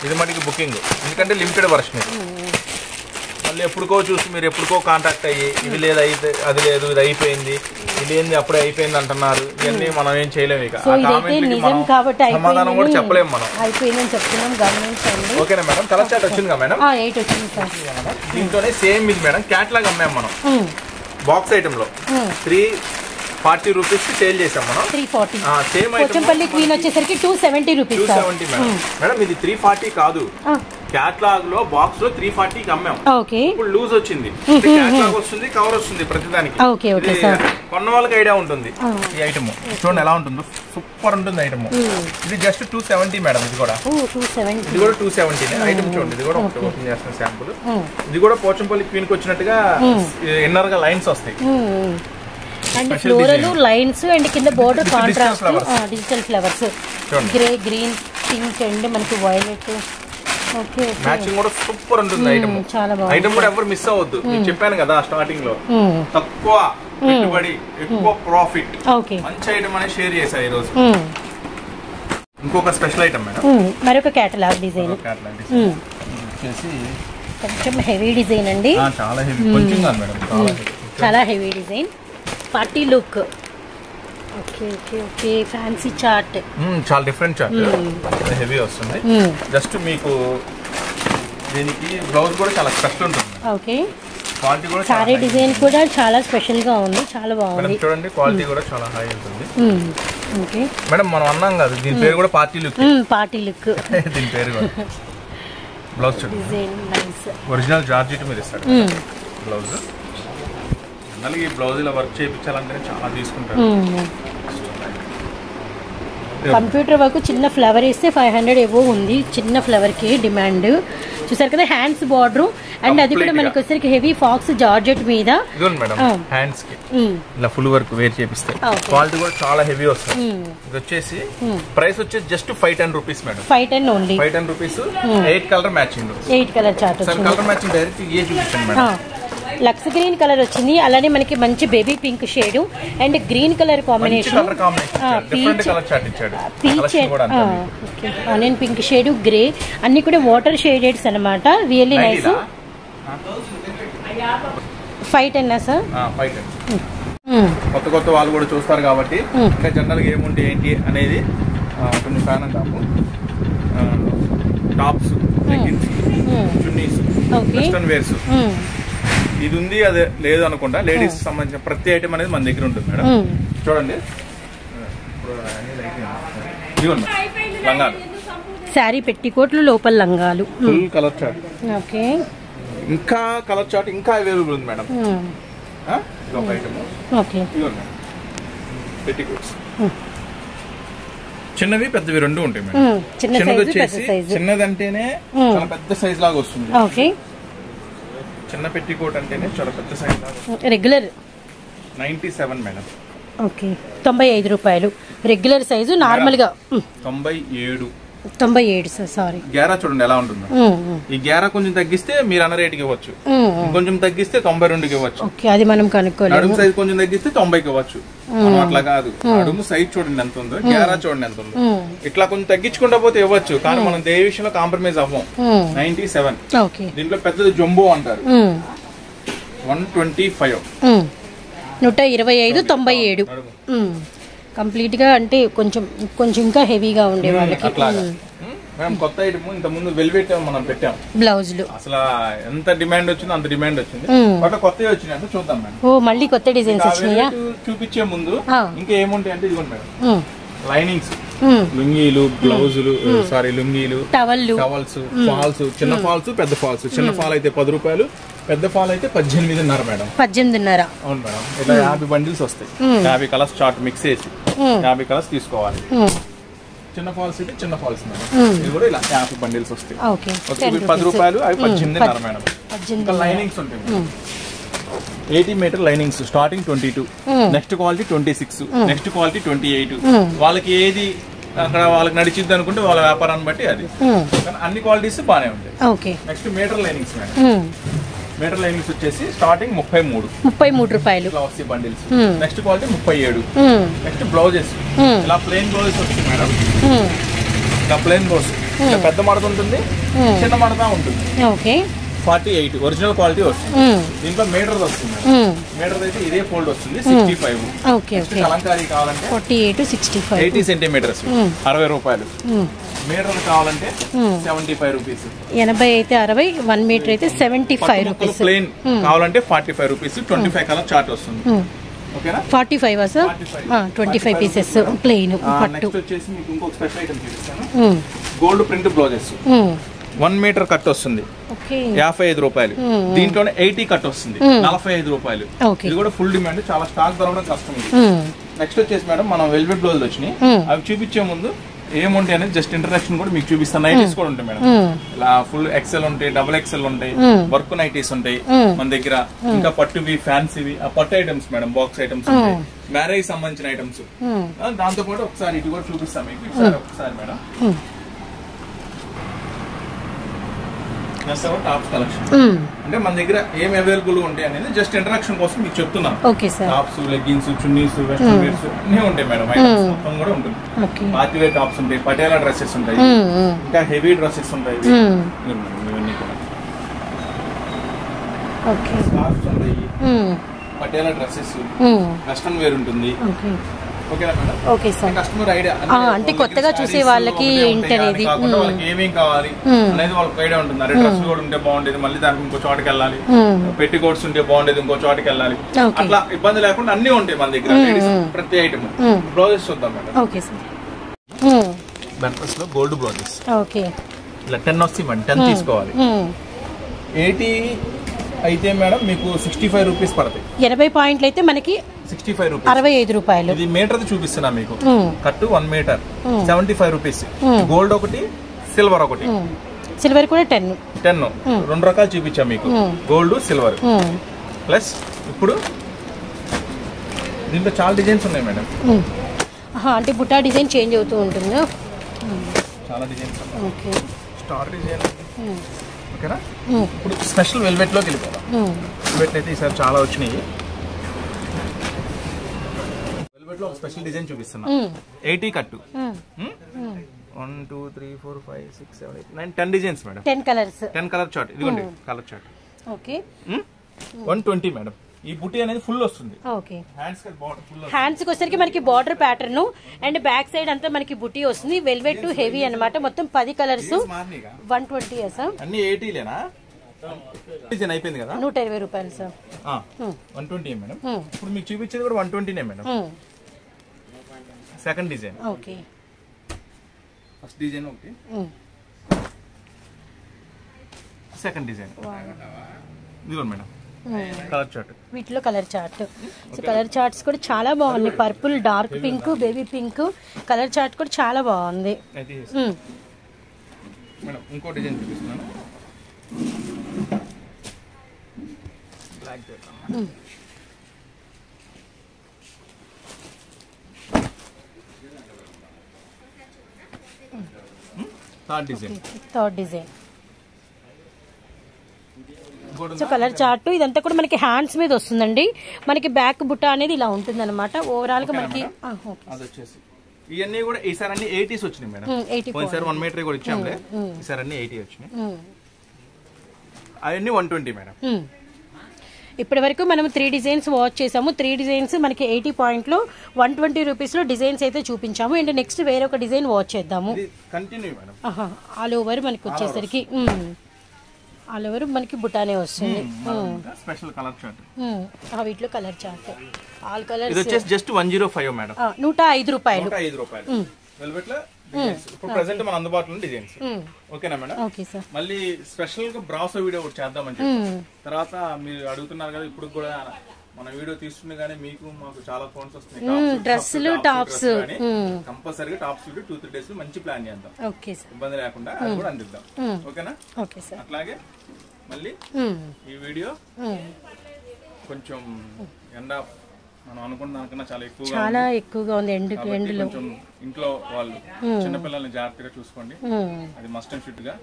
Speaker 2: ఇది మనకి బుకింగ్. ఎందుకంటే లిమిటెడ్ వర్షన్ ఇది. మళ్ళీ ఎప్పుడుకో చూసి మీరు ఎప్పుడుకో కాంటాక్ట్ అయ్యి ఇది లేదు అయితే అది లేదు ఇది అయిపోయింది ఇది ఏంది అప్పుడే అయిపోయింది అంటున్నారు. ఇవన్నీ మనం ఏం చేయలేము ఇక. సమాధానం కూడా చెప్పలేము మనం.
Speaker 1: అయిపోయిందని చెప్తున్నాం గమనించండి.
Speaker 2: ఓకేనా madam? Colour chart madam?
Speaker 1: Eight వచ్చింది సార్.
Speaker 2: దీంతోనే సేమ్ ఇది మేడం. క్యాట్లాగ్ అమ్మాం మనం. బాక్స్ ఐటమ్లో.
Speaker 1: Hmm.
Speaker 2: Three forty rupees sale చేసాం మనం.
Speaker 1: Three forty
Speaker 2: same item
Speaker 1: queen వచ్చేసరికి two seventy rupees
Speaker 2: seventy madam madam ఇది త్రీ ఫార్టీ కాదు. క్యాట్లాగ్లో బాక్స్లో త్రీ ఫార్టీకి అమ్మాం. ఇప్పుడు లూజ్ వచ్చింది. క్యాట్లాగ్ వస్తుంది కవర్ వస్తుంది ప్రతిదానికి. కొన్న వాళ్ళకి ఐడియా ఉంటుంది. ఈ ఐటమ్ చూడండి ఎలా ఉంటుందో. సూపర్ ఉంటుంది ఐటమ్ ఇది జస్ట్ టూ సెవెంటీ మేడం ఇది కూడా.
Speaker 1: సెవెంటీ
Speaker 2: ఇది కూడా టూ సెవెంటీ ఐటమ్ చూడండి ఇది కూడా ఓపెన్ చేస్తున్న శాంపుల్ ఇది కూడా పోచంపల్లి క్వీన్కి వచ్చినట్టుగా ఇన్నర్గా లైన్స్ వస్తాయి.
Speaker 1: And floral. లైన్స్ అండ్ కింద border contrast. Digital flowers. Grey green pink and మనకి వైలెట్
Speaker 2: మ్యాచింగ్ కూడా సూపర్ ఉంటుంది ఐటమ్
Speaker 1: చాలా బాగుంది.
Speaker 2: ఐటమ్ కూడా ఎవరు మిస్ అవ్వద్దు. నేను చెప్పాను కదా
Speaker 1: స్టార్టింగ్లో.
Speaker 2: తక్కువ పెట్టుబడి ఎక్కువ ప్రాఫిట్
Speaker 1: ఓకే.
Speaker 2: మంచి ఐటమ్ అనేది షేర్ చేశా ఈ రోజు. ఇంకొక స్పెషల్ ఐటమ్ మేడం.
Speaker 1: మరొక క్యాటలాగ్ డిజైన్.
Speaker 2: వచ్చేసి
Speaker 1: కొంచెం హెవీ డిజైన్ అండి.
Speaker 2: ఆ, చాలా హెవీ కొంచెం మేడం చాలా
Speaker 1: heavy design party look fancy chart
Speaker 2: మ్మ్, చాలా డిఫరెంట్ చార్ట్ హెవీ వస్తుంది. జస్ట్ మీకు దీనికి బ్లౌజ్ కూడా చాలా స్పెషల్ ఉంటుంది.
Speaker 1: ఓకే
Speaker 2: క్వాలిటీ కూడా
Speaker 1: సారీ. డిజైన్ కూడా చాలా స్పెషల్గా ఉంది. చాలా బాగుంది.
Speaker 2: చూడండి క్వాలిటీ కూడా చాలా హై ఉంటుంది.
Speaker 1: ఓకే
Speaker 2: మేడం మనం అన్నాం కదా దీని పేరు కూడా పార్టీ లుక్.
Speaker 1: పార్టీ లుక్
Speaker 2: దీని పేరు కూడా. బ్లౌజ్ చూడండి.
Speaker 1: డిజైన్ నైస్
Speaker 2: ఒరిజినల్ జార్జెట్ మీద ఇస్తాడు బ్లౌజ్ జనరల్గా ఈ బ్లౌజ్ ఇలా వర్క్ చేయించాలంటే చాలా తీసుకుంటారు.
Speaker 1: కంప్యూటర్ వర్క్ చిన్న ఫ్లవర్ వేస్తే ఫైవ్ హండ్రెడ్ ఏవో ఉంది. చిన్న ఫ్లవర్కి డిమాండ్. చూసారు కదా హ్యాండ్స్ బార్డర్. అండ్ అది కూడా. మనకి వచ్చరికి హెవీ ఫాక్స్ జార్జెట్ మీద. హ్యాండ్స్కి.
Speaker 2: ఇలా ఫుల్ వర్క్ వేర్ చేపిస్తాయి. క్వాలిటీ కూడా చాలా హెవీ వస్తుంది. ఇది వచ్చేసి ప్రైస్ వచ్చేసి just five ten rupees madam.
Speaker 1: Five ten only.
Speaker 2: Five ten rupees eight colour matching.
Speaker 1: Eight colour chart
Speaker 2: colour matching direct ఏ చూపించండి మేడం.
Speaker 1: లక్స్ గ్రీన్ కలర్ వచ్చింది. అలానే మనకి మంచి baby pink shade and green colour combination. Peach. Onion pink shade grey. అన్ని కూడా water shades అనమాట really nice? Five ten sir
Speaker 2: కొత్త కొత్త వాళ్ళు కూడా చూస్తారు కాబట్టి
Speaker 1: మ్మ్.
Speaker 2: ఇంకా జనరల్గా ఏముంటే ఏంటి అనేది కొన్ని fan top tops leggings chunnis. Western wears ఇది ఉంది అది లేదు అనుకుంటా. లేడీస్ సంబంధించిన ప్రతి ఐటమ్ అనేది మన దగ్గర ఉంటుంది మేడం. చూడండి. ఉన్నాయి. ఇదిగోండి లంగాలు.
Speaker 1: శారీ పెట్టికోట్లు లోపల లంగాలు.
Speaker 2: Full colour chart
Speaker 1: okay.
Speaker 2: ఇంకా కలర్ చార్ట్ ఇంకా అవైలబుల్ ఉంది మేడం.
Speaker 1: ఓకే.
Speaker 2: పెట్టికోట్స్ చిన్నవి పెద్దవి రెండు ఉంటాయి మేడం. చిన్నది వచ్చేసి చిన్నదంటేనే. చాలా పెద్ద సైజ్ లాగా వస్తుంది.
Speaker 1: ఓకే.
Speaker 2: చిన్న పెట్టికోట్ అంటేనే చాలా పెద్ద size
Speaker 1: regular
Speaker 2: ninety seven madam.
Speaker 1: Okay తొంభై ఐదు రూపాయలు. రెగ్యులర్ సైజు నార్మల్గా
Speaker 2: తొంభై ఏడు.
Speaker 1: తొంభై ఏడు సార్ సారీ
Speaker 2: గ్యారా చూడండి ఎలా ఉంటుందో. ఈ గ్యారా కొంచెం తగ్గిస్తే మీరు అన్న రేటుకి ఇవ్వచ్చు. కొంచెం తగ్గిస్తే తొంభై రెండుకి ఇవ్వచ్చు.
Speaker 1: ఓకే అది మనం
Speaker 2: నడుము సైజ్ కొంచెం తగ్గిస్తే తొంభైకి ఇవ్వచ్చు. అట్లా కాదు. నడుము సైజ్ చూడండి ఎంత ఉందో గ్యారా చూడండి ఎంత ఉందో. ఇట్లా కొంచెం తగ్గించుకుంటా పోతే ఇవ్వచ్చు కానీ మనం ఏ విషయంలో కాంప్రమైజ్ అవ్వం. నైన్టీ సెవెన్ దీంట్లో పెద్దది జంబో అంటారు. One twenty five.
Speaker 1: నూట ఇరవై ఐదు తొంభై ఏడు. కంప్లీట్గా అంటే కొంచెం కొంచెం ఇంకా హెవీగా ఉండే వాళ్ళకి
Speaker 2: మేడం కొత్త ఐటమ్ ఇంత ముందు వెల్వెట్ మనం పెట్టాం.
Speaker 1: బ్లౌజులు.
Speaker 2: అసలు ఎంత డిమాండ్ వచ్చిందో అంత డిమాండ్ వచ్చింది.
Speaker 1: మ్మ్.
Speaker 2: బట్ కొత్తవి వచ్చినాయి అంటే చూద్దాం మేడం.
Speaker 1: ఓ మళ్ళీ కొత్త డిజైన్స్ వచ్చినాయా?
Speaker 2: చూపించే ముందు. ఇంకా ఏముంటాయి అంటే ఇదిగోండి మేడం. లైనింగ్స్. లుంగీలు బ్లౌజులు సారీ లుంగీలు
Speaker 1: టవల్లు.
Speaker 2: టవల్స్ ఫాల్స్ చిన్న ఫాల్స్ పెద్ద ఫాల్స్. చిన్న ఫాల్ అయితే పది రూపాయలు పెద్ద ఫాల్ అయితే పద్దెనిమిదిన్నర మేడం.
Speaker 1: పద్దెనిమిదిన్నర.
Speaker 2: అవును మేడం. ఇట్లా యాభై బండిల్స్ వస్తాయి. యాభై కలర్స్ చార్ట్ మిక్స్ చేసి. యాభై కలర్స్ తీసుకోవాలి. చిన్న ఫాల్స్ అయితే చిన్న ఫాల్స్ మేడం. ఇది కూడా ఇలా యాభై బండిల్స్ వస్తాయి. పది రూపాయలు అవి పద్దెనిమిదిన్నర మేడం. ఇంకా లైనింగ్స్ ఉంటాయి eighty metre linings starting twenty two next quality twenty six next quality twenty eight వాళ్ళకి ఏది అక్కడ వాళ్ళకి నడిచిద్ది అనుకుంటే వాళ్ళ వ్యాపారాన్ని బట్టి అది. కానీ అన్ని క్వాలిటీస్ బాగానే ఉంటాయి.
Speaker 1: Okay
Speaker 2: next metre linings madam metre linings వచ్చేసి స్టార్టింగ్ ముప్పై మూడు.
Speaker 1: ముప్పై మూడు రూపాయలు.
Speaker 2: వస్తాయి బండిల్స్
Speaker 1: Hmm.
Speaker 2: నెక్స్ట్ క్వాలిటీ ముప్పై ఏడు. Next blouses
Speaker 1: Hmm.
Speaker 2: ఇలా ప్లెయిన్ బ్లౌజెస్ వస్తాయి మేడం ఇలా ప్లెయిన్ బ్లౌజ్ పెద్ద మడత ఉంటుంది
Speaker 1: Hmm.
Speaker 2: చిన్న మడత ఉంటుంది.
Speaker 1: Okay
Speaker 2: forty eight original quality వస్తుంది. దీంట్లో మీటర్ వస్తుంది. మీటర్ అయితే ఇదే ఫోల్డ్ వస్తుంది సిక్స్టీ ఫైవ్ కలంకారీ కావాలంటే
Speaker 1: forty eight sixty five
Speaker 2: eighty centimetres. అరవై రూపాయలు. మీటర్ కావాలంటే. సెవెంటీ ఫైవ్ రూపీస్
Speaker 1: ఎనభై అయితే అరవై వన్ మీటర్ అయితే సెవెంటీ ఫైవ్ రూపీస్
Speaker 2: ప్లెయిన్ కావాలంటే forty five rupees twenty five colour chart వస్తుంది.
Speaker 1: Forty five sir
Speaker 2: 45.
Speaker 1: Twenty five pieces plain పట్టు.
Speaker 2: వచ్చేసి మీకు ఇంకొక స్పెషల్ ఐటమ్ చూపిస్తాను. Gold print blouses one metre cut వస్తుంది. యాభై ఐదు రూపాయలు. దీంట్లోనే ఎయిటీ కట్ వస్తుంది. నలభై ఐదు రూపాయలు. ఇది కూడా ఫుల్ డిమాండ్. చాలా స్టాక్ దొరకడం కష్టం నెక్స్ట్ వచ్చేసి మేడం మనం వెల్వెట్ బ్లౌజ్ వచ్చినాయి. అవి చూపించే ముందు ఏముంటాయి అనేది జస్ట్ ఇంట్రడక్షన్ కూడా మీకు చూపిస్తాను. నైటీస్ కూడా ఉంటాయి మేడం. ఇలా ఫుల్ ఎక్సెల్ ఉంటాయి డబుల్ ఎక్సెల్ ఉంటాయి. వర్క్ నైటీస్ ఉంటాయి. మన దగ్గర. ఇంకా పట్టువి ఫ్యాన్సీవి ఆ పట్టు items madam box items marriage సంబంధించిన ఐటమ్స్ దాంతో పాటు ఒకసారి ఇటు కూడా చూపిస్తాం మీకు. ఒకసారి మేడం. నెక్స్ట్ టాప్స్ కలెక్షన్ అంటే మన దగ్గర ఏం అవైలబుల్ ఉంటాయి అనేది జస్ట్ ఇంట్రడక్షన్ కోసం మీకు చెప్తున్నాను.
Speaker 1: Okay sir
Speaker 2: tops leggings chunnis western wears అన్నీ ఉంటాయి మేడం. ఐటమ్స్ మొత్తం కూడా ఉంటుంది. పార్టీ వేర్ టాప్స్ ఉంటాయి పటేలా డ్రెస్సెస్ ఉంటాయి.
Speaker 1: ఉమ్,
Speaker 2: ఇంకా హెవీ డ్రెస్సెస్ ఉంటాయి. ఇవన్నీ కూడా. స్కార్ఫ్స్ ఉంటాయి. పటేలా డ్రెస్సెస్ వెస్ట్రన్ వేర్ ఉంటుంది.
Speaker 1: ఓకే
Speaker 2: ఓకేనా madam?
Speaker 1: Okay sir.
Speaker 2: Customer idea
Speaker 1: అంటే కొత్తగా చూసే వాళ్ళకి ఏంటనేది.
Speaker 2: వాళ్ళకి ఏమేం కావాలి అనేది వాళ్ళకి ఐడియా ఉంటుంది. అరే డ్రెస్ కూడా ఉంటే బాగుండేది మళ్ళీ దానికి ఇంకో చోటకి వెళ్ళాలి. పెట్టి కోట్స్ ఉంటే బాగుండేది ఇంకో చోటకి వెళ్ళాలి. అట్లా ఇబ్బంది లేకుండా అన్ని ఉంటాయి మన దగ్గర. లేడీస్ ప్రతి ఐటమ్
Speaker 1: ఉమ్.
Speaker 2: బ్లౌజెస్ చూద్దాం మేడం.
Speaker 1: Okay sir.
Speaker 2: లో గోల్డ్ బ్లౌజెస్
Speaker 1: ఓకే.
Speaker 2: ఇలా టెన్ వస్తాయి మేడం టెన్ తీసుకోవాలి. ఎయిటీ అయితే మేడం మీకు సిక్స్టీ ఫైవ్ రూపీస్ పడతాయి.
Speaker 1: ఎనభై పాయింట్లు అయితే మనకి
Speaker 2: సిక్స్టీ ఫైవ్ రూపీస్
Speaker 1: అరవై ఐదు రూపాయలు.
Speaker 2: ఇది మీటర్ చూపిస్తున్నా మీకు. కట్టు one metre. Seventy five rupees gold ఒకటి సిల్వర్ ఒకటి.
Speaker 1: సిల్వర్ కూడా టెన్
Speaker 2: టెన్ రెండు రకాలు చూపించాం మీకు. గోల్డ్ సిల్వర్ ప్లస్ ఇప్పుడు దీంట్లో చాలా డిజైన్స్ ఉన్నాయి మేడం.
Speaker 1: అంటే బుట్టా డిజైన్ చేంజ్ అవుతూ ఉంటుందా?
Speaker 2: చాలా డిజైన్స్
Speaker 1: ఓకే.
Speaker 2: స్టార్ డిజైన్ ఓకేనా? ఇప్పుడు స్పెషల్ వెల్వెట్లోకి వెళ్ళిపోదాం. వెల్వెట్ అయితే ఈసారి చాలా వచ్చినాయి. లో స్పెషల్ డిజైన్ చూపిస్తున్నా. ఎయిటీ కట్టు. One two three four five six seven eight nine ten designs madam
Speaker 1: ten colours.
Speaker 2: Ten colour chart ఇదిగోండి colour chart
Speaker 1: okay.
Speaker 2: One twenty madam ఈ బుట్టి అనేది ఫుల్ వస్తుంది.
Speaker 1: ఓకే. హ్యాండ్స్కి వచ్చరికి మనకి border pattern and back side అంతా మనకి బుట్టి వస్తుంది. వెల్వెట్ టు హెవీ అన్నమాట. మొత్తం పది కలర్స్ వన్ ట్వంటీ
Speaker 2: అన్ని ఎయిటీలేనా డిజైన్ అయిపోయింది కదా?
Speaker 1: నూట ఇరవై రూపాయలు సార్
Speaker 2: వన్ ట్వంటీ మేడం. ఇప్పుడు మీకు చూపించేది కూడా one ట్వంటీనే madam second design
Speaker 1: okay.
Speaker 2: First design ఒకటి. సెకండ్ డిజైన్ ఇదిగోండి మేడం. కలర్ చార్ట్
Speaker 1: వీటిలో colour chart so colour charts కూడా చాలా బాగున్నాయి purple dark pink baby pink colour chart కూడా చాలా బాగుంది.
Speaker 2: మేడం ఇంకో డిజైన్ చూపిస్తున్నాను. Black third design
Speaker 1: third design so colour chart ఇదంతా కూడా మనకి హ్యాండ్స్ మీద వస్తుందండి. మనకి బ్యాక్ బుట్ట అనేది ఇలా ఉంటుంది అనమాట ఓవరాల్గా మనకి
Speaker 2: ఇవన్నీ కూడా ఈసారి అన్ని ఎయిటీస్ వచ్చినాయి మేడం
Speaker 1: ఉమ్, 80
Speaker 2: పోయినసారి వన్ మీటర్ కూడా ఇచ్చాంలే. ఈసారి అన్ని ఎయిటీ వచ్చినాయి.
Speaker 1: ఉమ్,
Speaker 2: అవన్నీ వన్ ట్వంటీ మేడం.
Speaker 1: ఇప్పటి వరకు మనం త్రీ డిజైన్స్ వాచ్ చేసాము. త్రీ డిజైన్స్ మనకి ఎయిటీ పాయింట్లో వన్ ట్వంటీ రూపీస్లో డిజైన్స్ అయితే చూపించాము. అండ్ నెక్స్ట్ వేరే ఒక డిజైన్ వాచ్ చేద్దాము ఆల్ ఓవర్ మనకి వచ్చేసరికి ఆల్ ఓవర్ మనకి బుటానే వస్తుంది.
Speaker 2: స్పెషల్ కలర్ చార్ట్
Speaker 1: ఉమ్, ఆ వీటిలో కలర్ చార్ట్ ఆల్
Speaker 2: వచ్చేసి just one zero five madam.
Speaker 1: నూట ఐదు రూపాయలు.
Speaker 2: వెల్వెట్ ఇప్పుడు ప్రెసెంట్ మన అందుబాటులో డిజైన్స్ ఓకేనా మేడం మళ్ళీ స్పెషల్గా బ్రాసో వీడియో ఒకటి చేద్దామని
Speaker 1: ఉమ్,
Speaker 2: తర్వాత మీరు అడుగుతున్నారు కదా ఇప్పుడు కూడా మన వీడియో తీస్తుండే కానీ మీకు మాకు చాలా ఫోన్స్ వస్తున్నాయి.
Speaker 1: డ్రెస్సులు టాప్స్
Speaker 2: కంపల్సరీగా tops video two three days మంచి ప్లాన్ చేద్దాం.
Speaker 1: ఓకే సార్
Speaker 2: ఇబ్బంది లేకుండా అది కూడా అందిద్దాం. ఓకేనా
Speaker 1: ఓకే సార్
Speaker 2: అట్లాగే మళ్ళీ ఈ వీడియో. కొంచెం ఎండ మనం అనుకున్న దానికన్నా చాలా ఎక్కువగా
Speaker 1: చాలా ఎక్కువగా ఉంది. ఎండ్
Speaker 2: కాబట్టి
Speaker 1: ఎండ్లో.
Speaker 2: కొంచెం ఇంట్లో వాళ్ళు చిన్నపిల్లల్ని జాగ్రత్తగా చూసుకోండి. అది మస్ట్ అండ్
Speaker 1: షుడ్గా.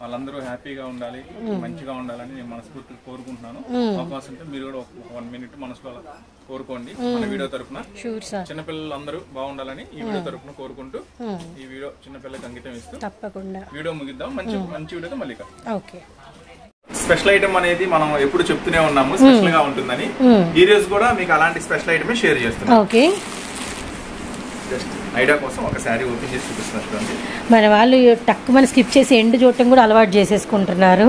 Speaker 2: వాళ్ళందరూ హ్యాపీగా ఉండాలి మంచిగా ఉండాలని నేను మనస్ఫూర్తిగా కోరుకుంటున్నాను. అవకాశం ఉంటే మీరు కూడా ఒక వన్ మినిట్ మనసులో అలా కోరుకోండి. మన వీడియో తరపున
Speaker 1: షూర్ సార్
Speaker 2: చిన్నపిల్లలు అందరూ బాగుండాలని ఈ వీడియో తరపున కోరుకుంటూ ఈ వీడియో చిన్నపిల్లలకి అంకితం ఇస్తూ
Speaker 1: తప్పకుండా.
Speaker 2: వీడియో ముగిద్దాం. మంచి మంచి వీడియోతో మళ్ళీ.
Speaker 1: ఓకే.
Speaker 2: స్పెషల్ ఐటమ్ అనేది మనం ఎప్పుడు చెప్తూనే ఉన్నాము స్పెషల్గా ఉంటుందని. ఈ రోజు కూడా మీకు అలాంటి స్పెషల్ ఐటమే షేర్ చేస్తున్నాం
Speaker 1: ఓకే.
Speaker 2: ఐడియా కోసం ఒక శారీ ఓపెన్ చేసి చూపిస్తున్నట్టు
Speaker 1: మన వాళ్ళు స్కిప్ చేసి ఎండ్ చూడటం కూడా అలవాటు చేసేసుకుంటున్నారు.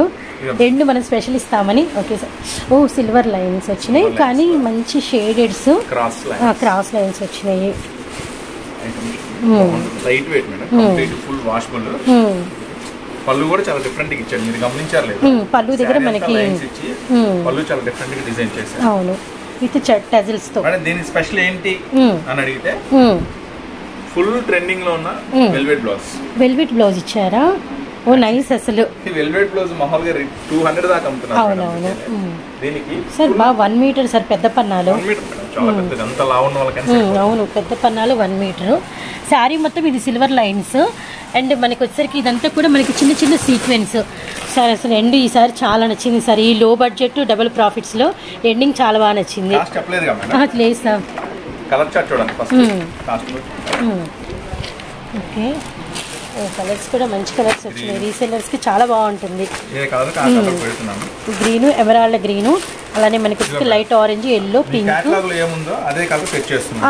Speaker 1: ఎండ్ మనం స్పెషల్ ఇస్తామని. Okay sir. ఓ సిల్వర్ లైన్స్ వచ్చినాయి. కానీ మంచి షేడెడ్స్.
Speaker 2: క్రాస్ లైన్
Speaker 1: క్రాస్ లైన్స్ వచ్చినాయి.
Speaker 2: Light weight madam complete full washable
Speaker 1: um,
Speaker 2: పళ్ళు కూడా చాలా డిఫరెంట్గా ఇచ్చాడు మీరు గమనించారు లేదు?
Speaker 1: పళ్ళు దగ్గర మనకి
Speaker 2: పళ్ళు చాలా డిఫరెంట్గా డిజైన్ చేశారు.
Speaker 1: అవును. విత్
Speaker 2: టజిల్స్తో దీని స్పెషల్ ఏంటి అని అడిగితే. ఫుల్ ట్రెండింగ్లో ఉన్న వెల్వెట్ బ్లౌజ్
Speaker 1: వెల్వెట్ బ్లౌజ్ ఇచ్చారా? ఓ నైస్ అసలు.
Speaker 2: వెల్వెట్ బ్లౌజ్ మామూలుగా టూ హండ్రెడ్ దాకా అమ్ముతున్నారు
Speaker 1: అవునవును.
Speaker 2: దీనికి
Speaker 1: సార్ బా వన్ మీటర్ సార్ పెద్ద పన్నాలు.
Speaker 2: One metre madam. చాలా పెద్దది. అంత లా ఉన్న వాళ్ళకని
Speaker 1: అవును పెద్ద పన్నాలు వన్ మీటర్ శారీ మొత్తం ఇది సిల్వర్ లైన్స్ అండ్ మనకి వచ్చేసరికి ఇదంతా కూడా మనకి చిన్న చిన్న సీక్వెన్స్ సార్ అసలు ఎండ్ ఈసారి చాలా నచ్చింది సార్. ఈ లో బడ్జెట్ డబుల్ ప్రాఫిట్స్లో ఎండింగ్ చాలా బాగా నచ్చింది. లేదు సార్.
Speaker 2: కలర్ చార్ట్ చూడండి ఫస్ట్.
Speaker 1: ఓకే. కలర్స్ కూడా మంచి కలర్స్ వచ్చినాయి. రీసెల్లర్స్కి చాలా బాగుంటుంది. గ్రీను ఎమరాల్డ్ గ్రీను అలానే మనకి వచ్చి లైట్ ఆరెంజ్ ఎల్లో పింక్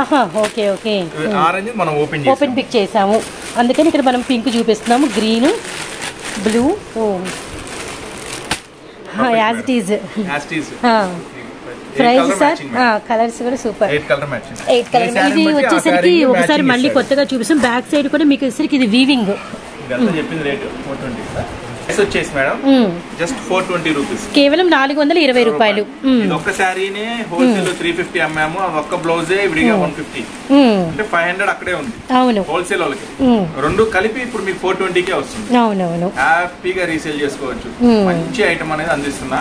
Speaker 1: ఆహా ఓకే ఓకే
Speaker 2: ఓపెన్
Speaker 1: పిక్ చేసాము. అందుకని ఇక్కడ మనం పింక్ చూపిస్తున్నాము. Green blue as it is
Speaker 2: యాస్టీస్
Speaker 1: price sir colours కూడా super
Speaker 2: eight colour matching
Speaker 1: eight colour ఇది వచ్చేసరికి ఒకసారి మళ్ళీ కొత్తగా చూపిస్తాం. బ్యాక్ సైడ్ కూడా మీకు వచ్చేసరికి ఇది వీవింగ్
Speaker 2: చెప్పింది రేటు ఫోర్ ట్వంటీ వచ్చేసి madam just four twenty rupees
Speaker 1: కేవలం నాలుగు వందల ఇరవై రూపాయలు.
Speaker 2: ఇది ఒక్క శారీనే హోల్సేల్ త్రీ ఫిఫ్టీ అమ్మాము. ఒక్క బ్లౌజే విడిగా వన్ ఫిఫ్టీ
Speaker 1: మ్మ్.
Speaker 2: అంటే ఫైవ్ హండ్రెడ్ అక్కడే ఉంది.
Speaker 1: అవును.
Speaker 2: హోల్సేల్ వాళ్ళకి. రెండు కలిపి ఇప్పుడు మీకు ఫోర్ ట్వంటీకే వస్తుంది.
Speaker 1: అవునవును.
Speaker 2: హ్యాపీగా రీసేల్ చేసుకోవచ్చు. మంచి ఐటమ్ అనేది అందిస్తున్నా.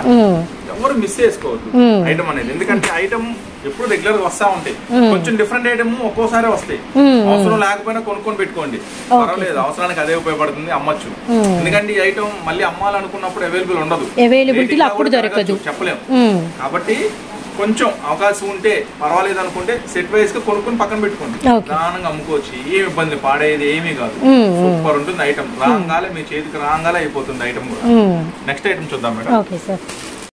Speaker 2: ఎవరు మిస్ చేసుకోవద్దు. ఐటమ్ అనేది. ఎందుకంటే ఐటమ్ ఎప్పుడు రెగ్యులర్గా వస్తా ఉంటాయి. కొంచెం డిఫరెంట్ ఐటమ్ ఒక్కోసారి వస్తాయి.
Speaker 1: మ్మ్.
Speaker 2: అవసరం లేకపోయినా కొనుక్కొని పెట్టుకోండి. పర్వాలేదు అవసరానికి అదే ఉపయోగపడుతుంది అమ్మచ్చు.
Speaker 1: మ్మ్.
Speaker 2: ఎందుకంటే ఈ ఐటమ్ మళ్ళీ అమ్మాలనుకున్నప్పుడు అవైలబుల్ ఉండదు.
Speaker 1: అప్పుడు దొరకదు.
Speaker 2: పెరగచ్చు, చెప్పలేం.
Speaker 1: మ్మ్.
Speaker 2: కాబట్టి కొంచెం అవకాశం ఉంటే పర్వాలేదు అనుకుంటే సెట్ వైస్గా కొనుక్కొని పక్కన పెట్టుకోండి. దానంగా అమ్ముకోవచ్చు. ఏమి ఇబ్బంది పాడేది ఏమీ కాదు. సూపర్ ఉంటుంది ఐటమ్ రాగాలే మీ చేతికి రాగాలే అయిపోతుంది ఐటమ్ కూడా. నెక్స్ట్ ఐటమ్ చూద్దాం మేడం.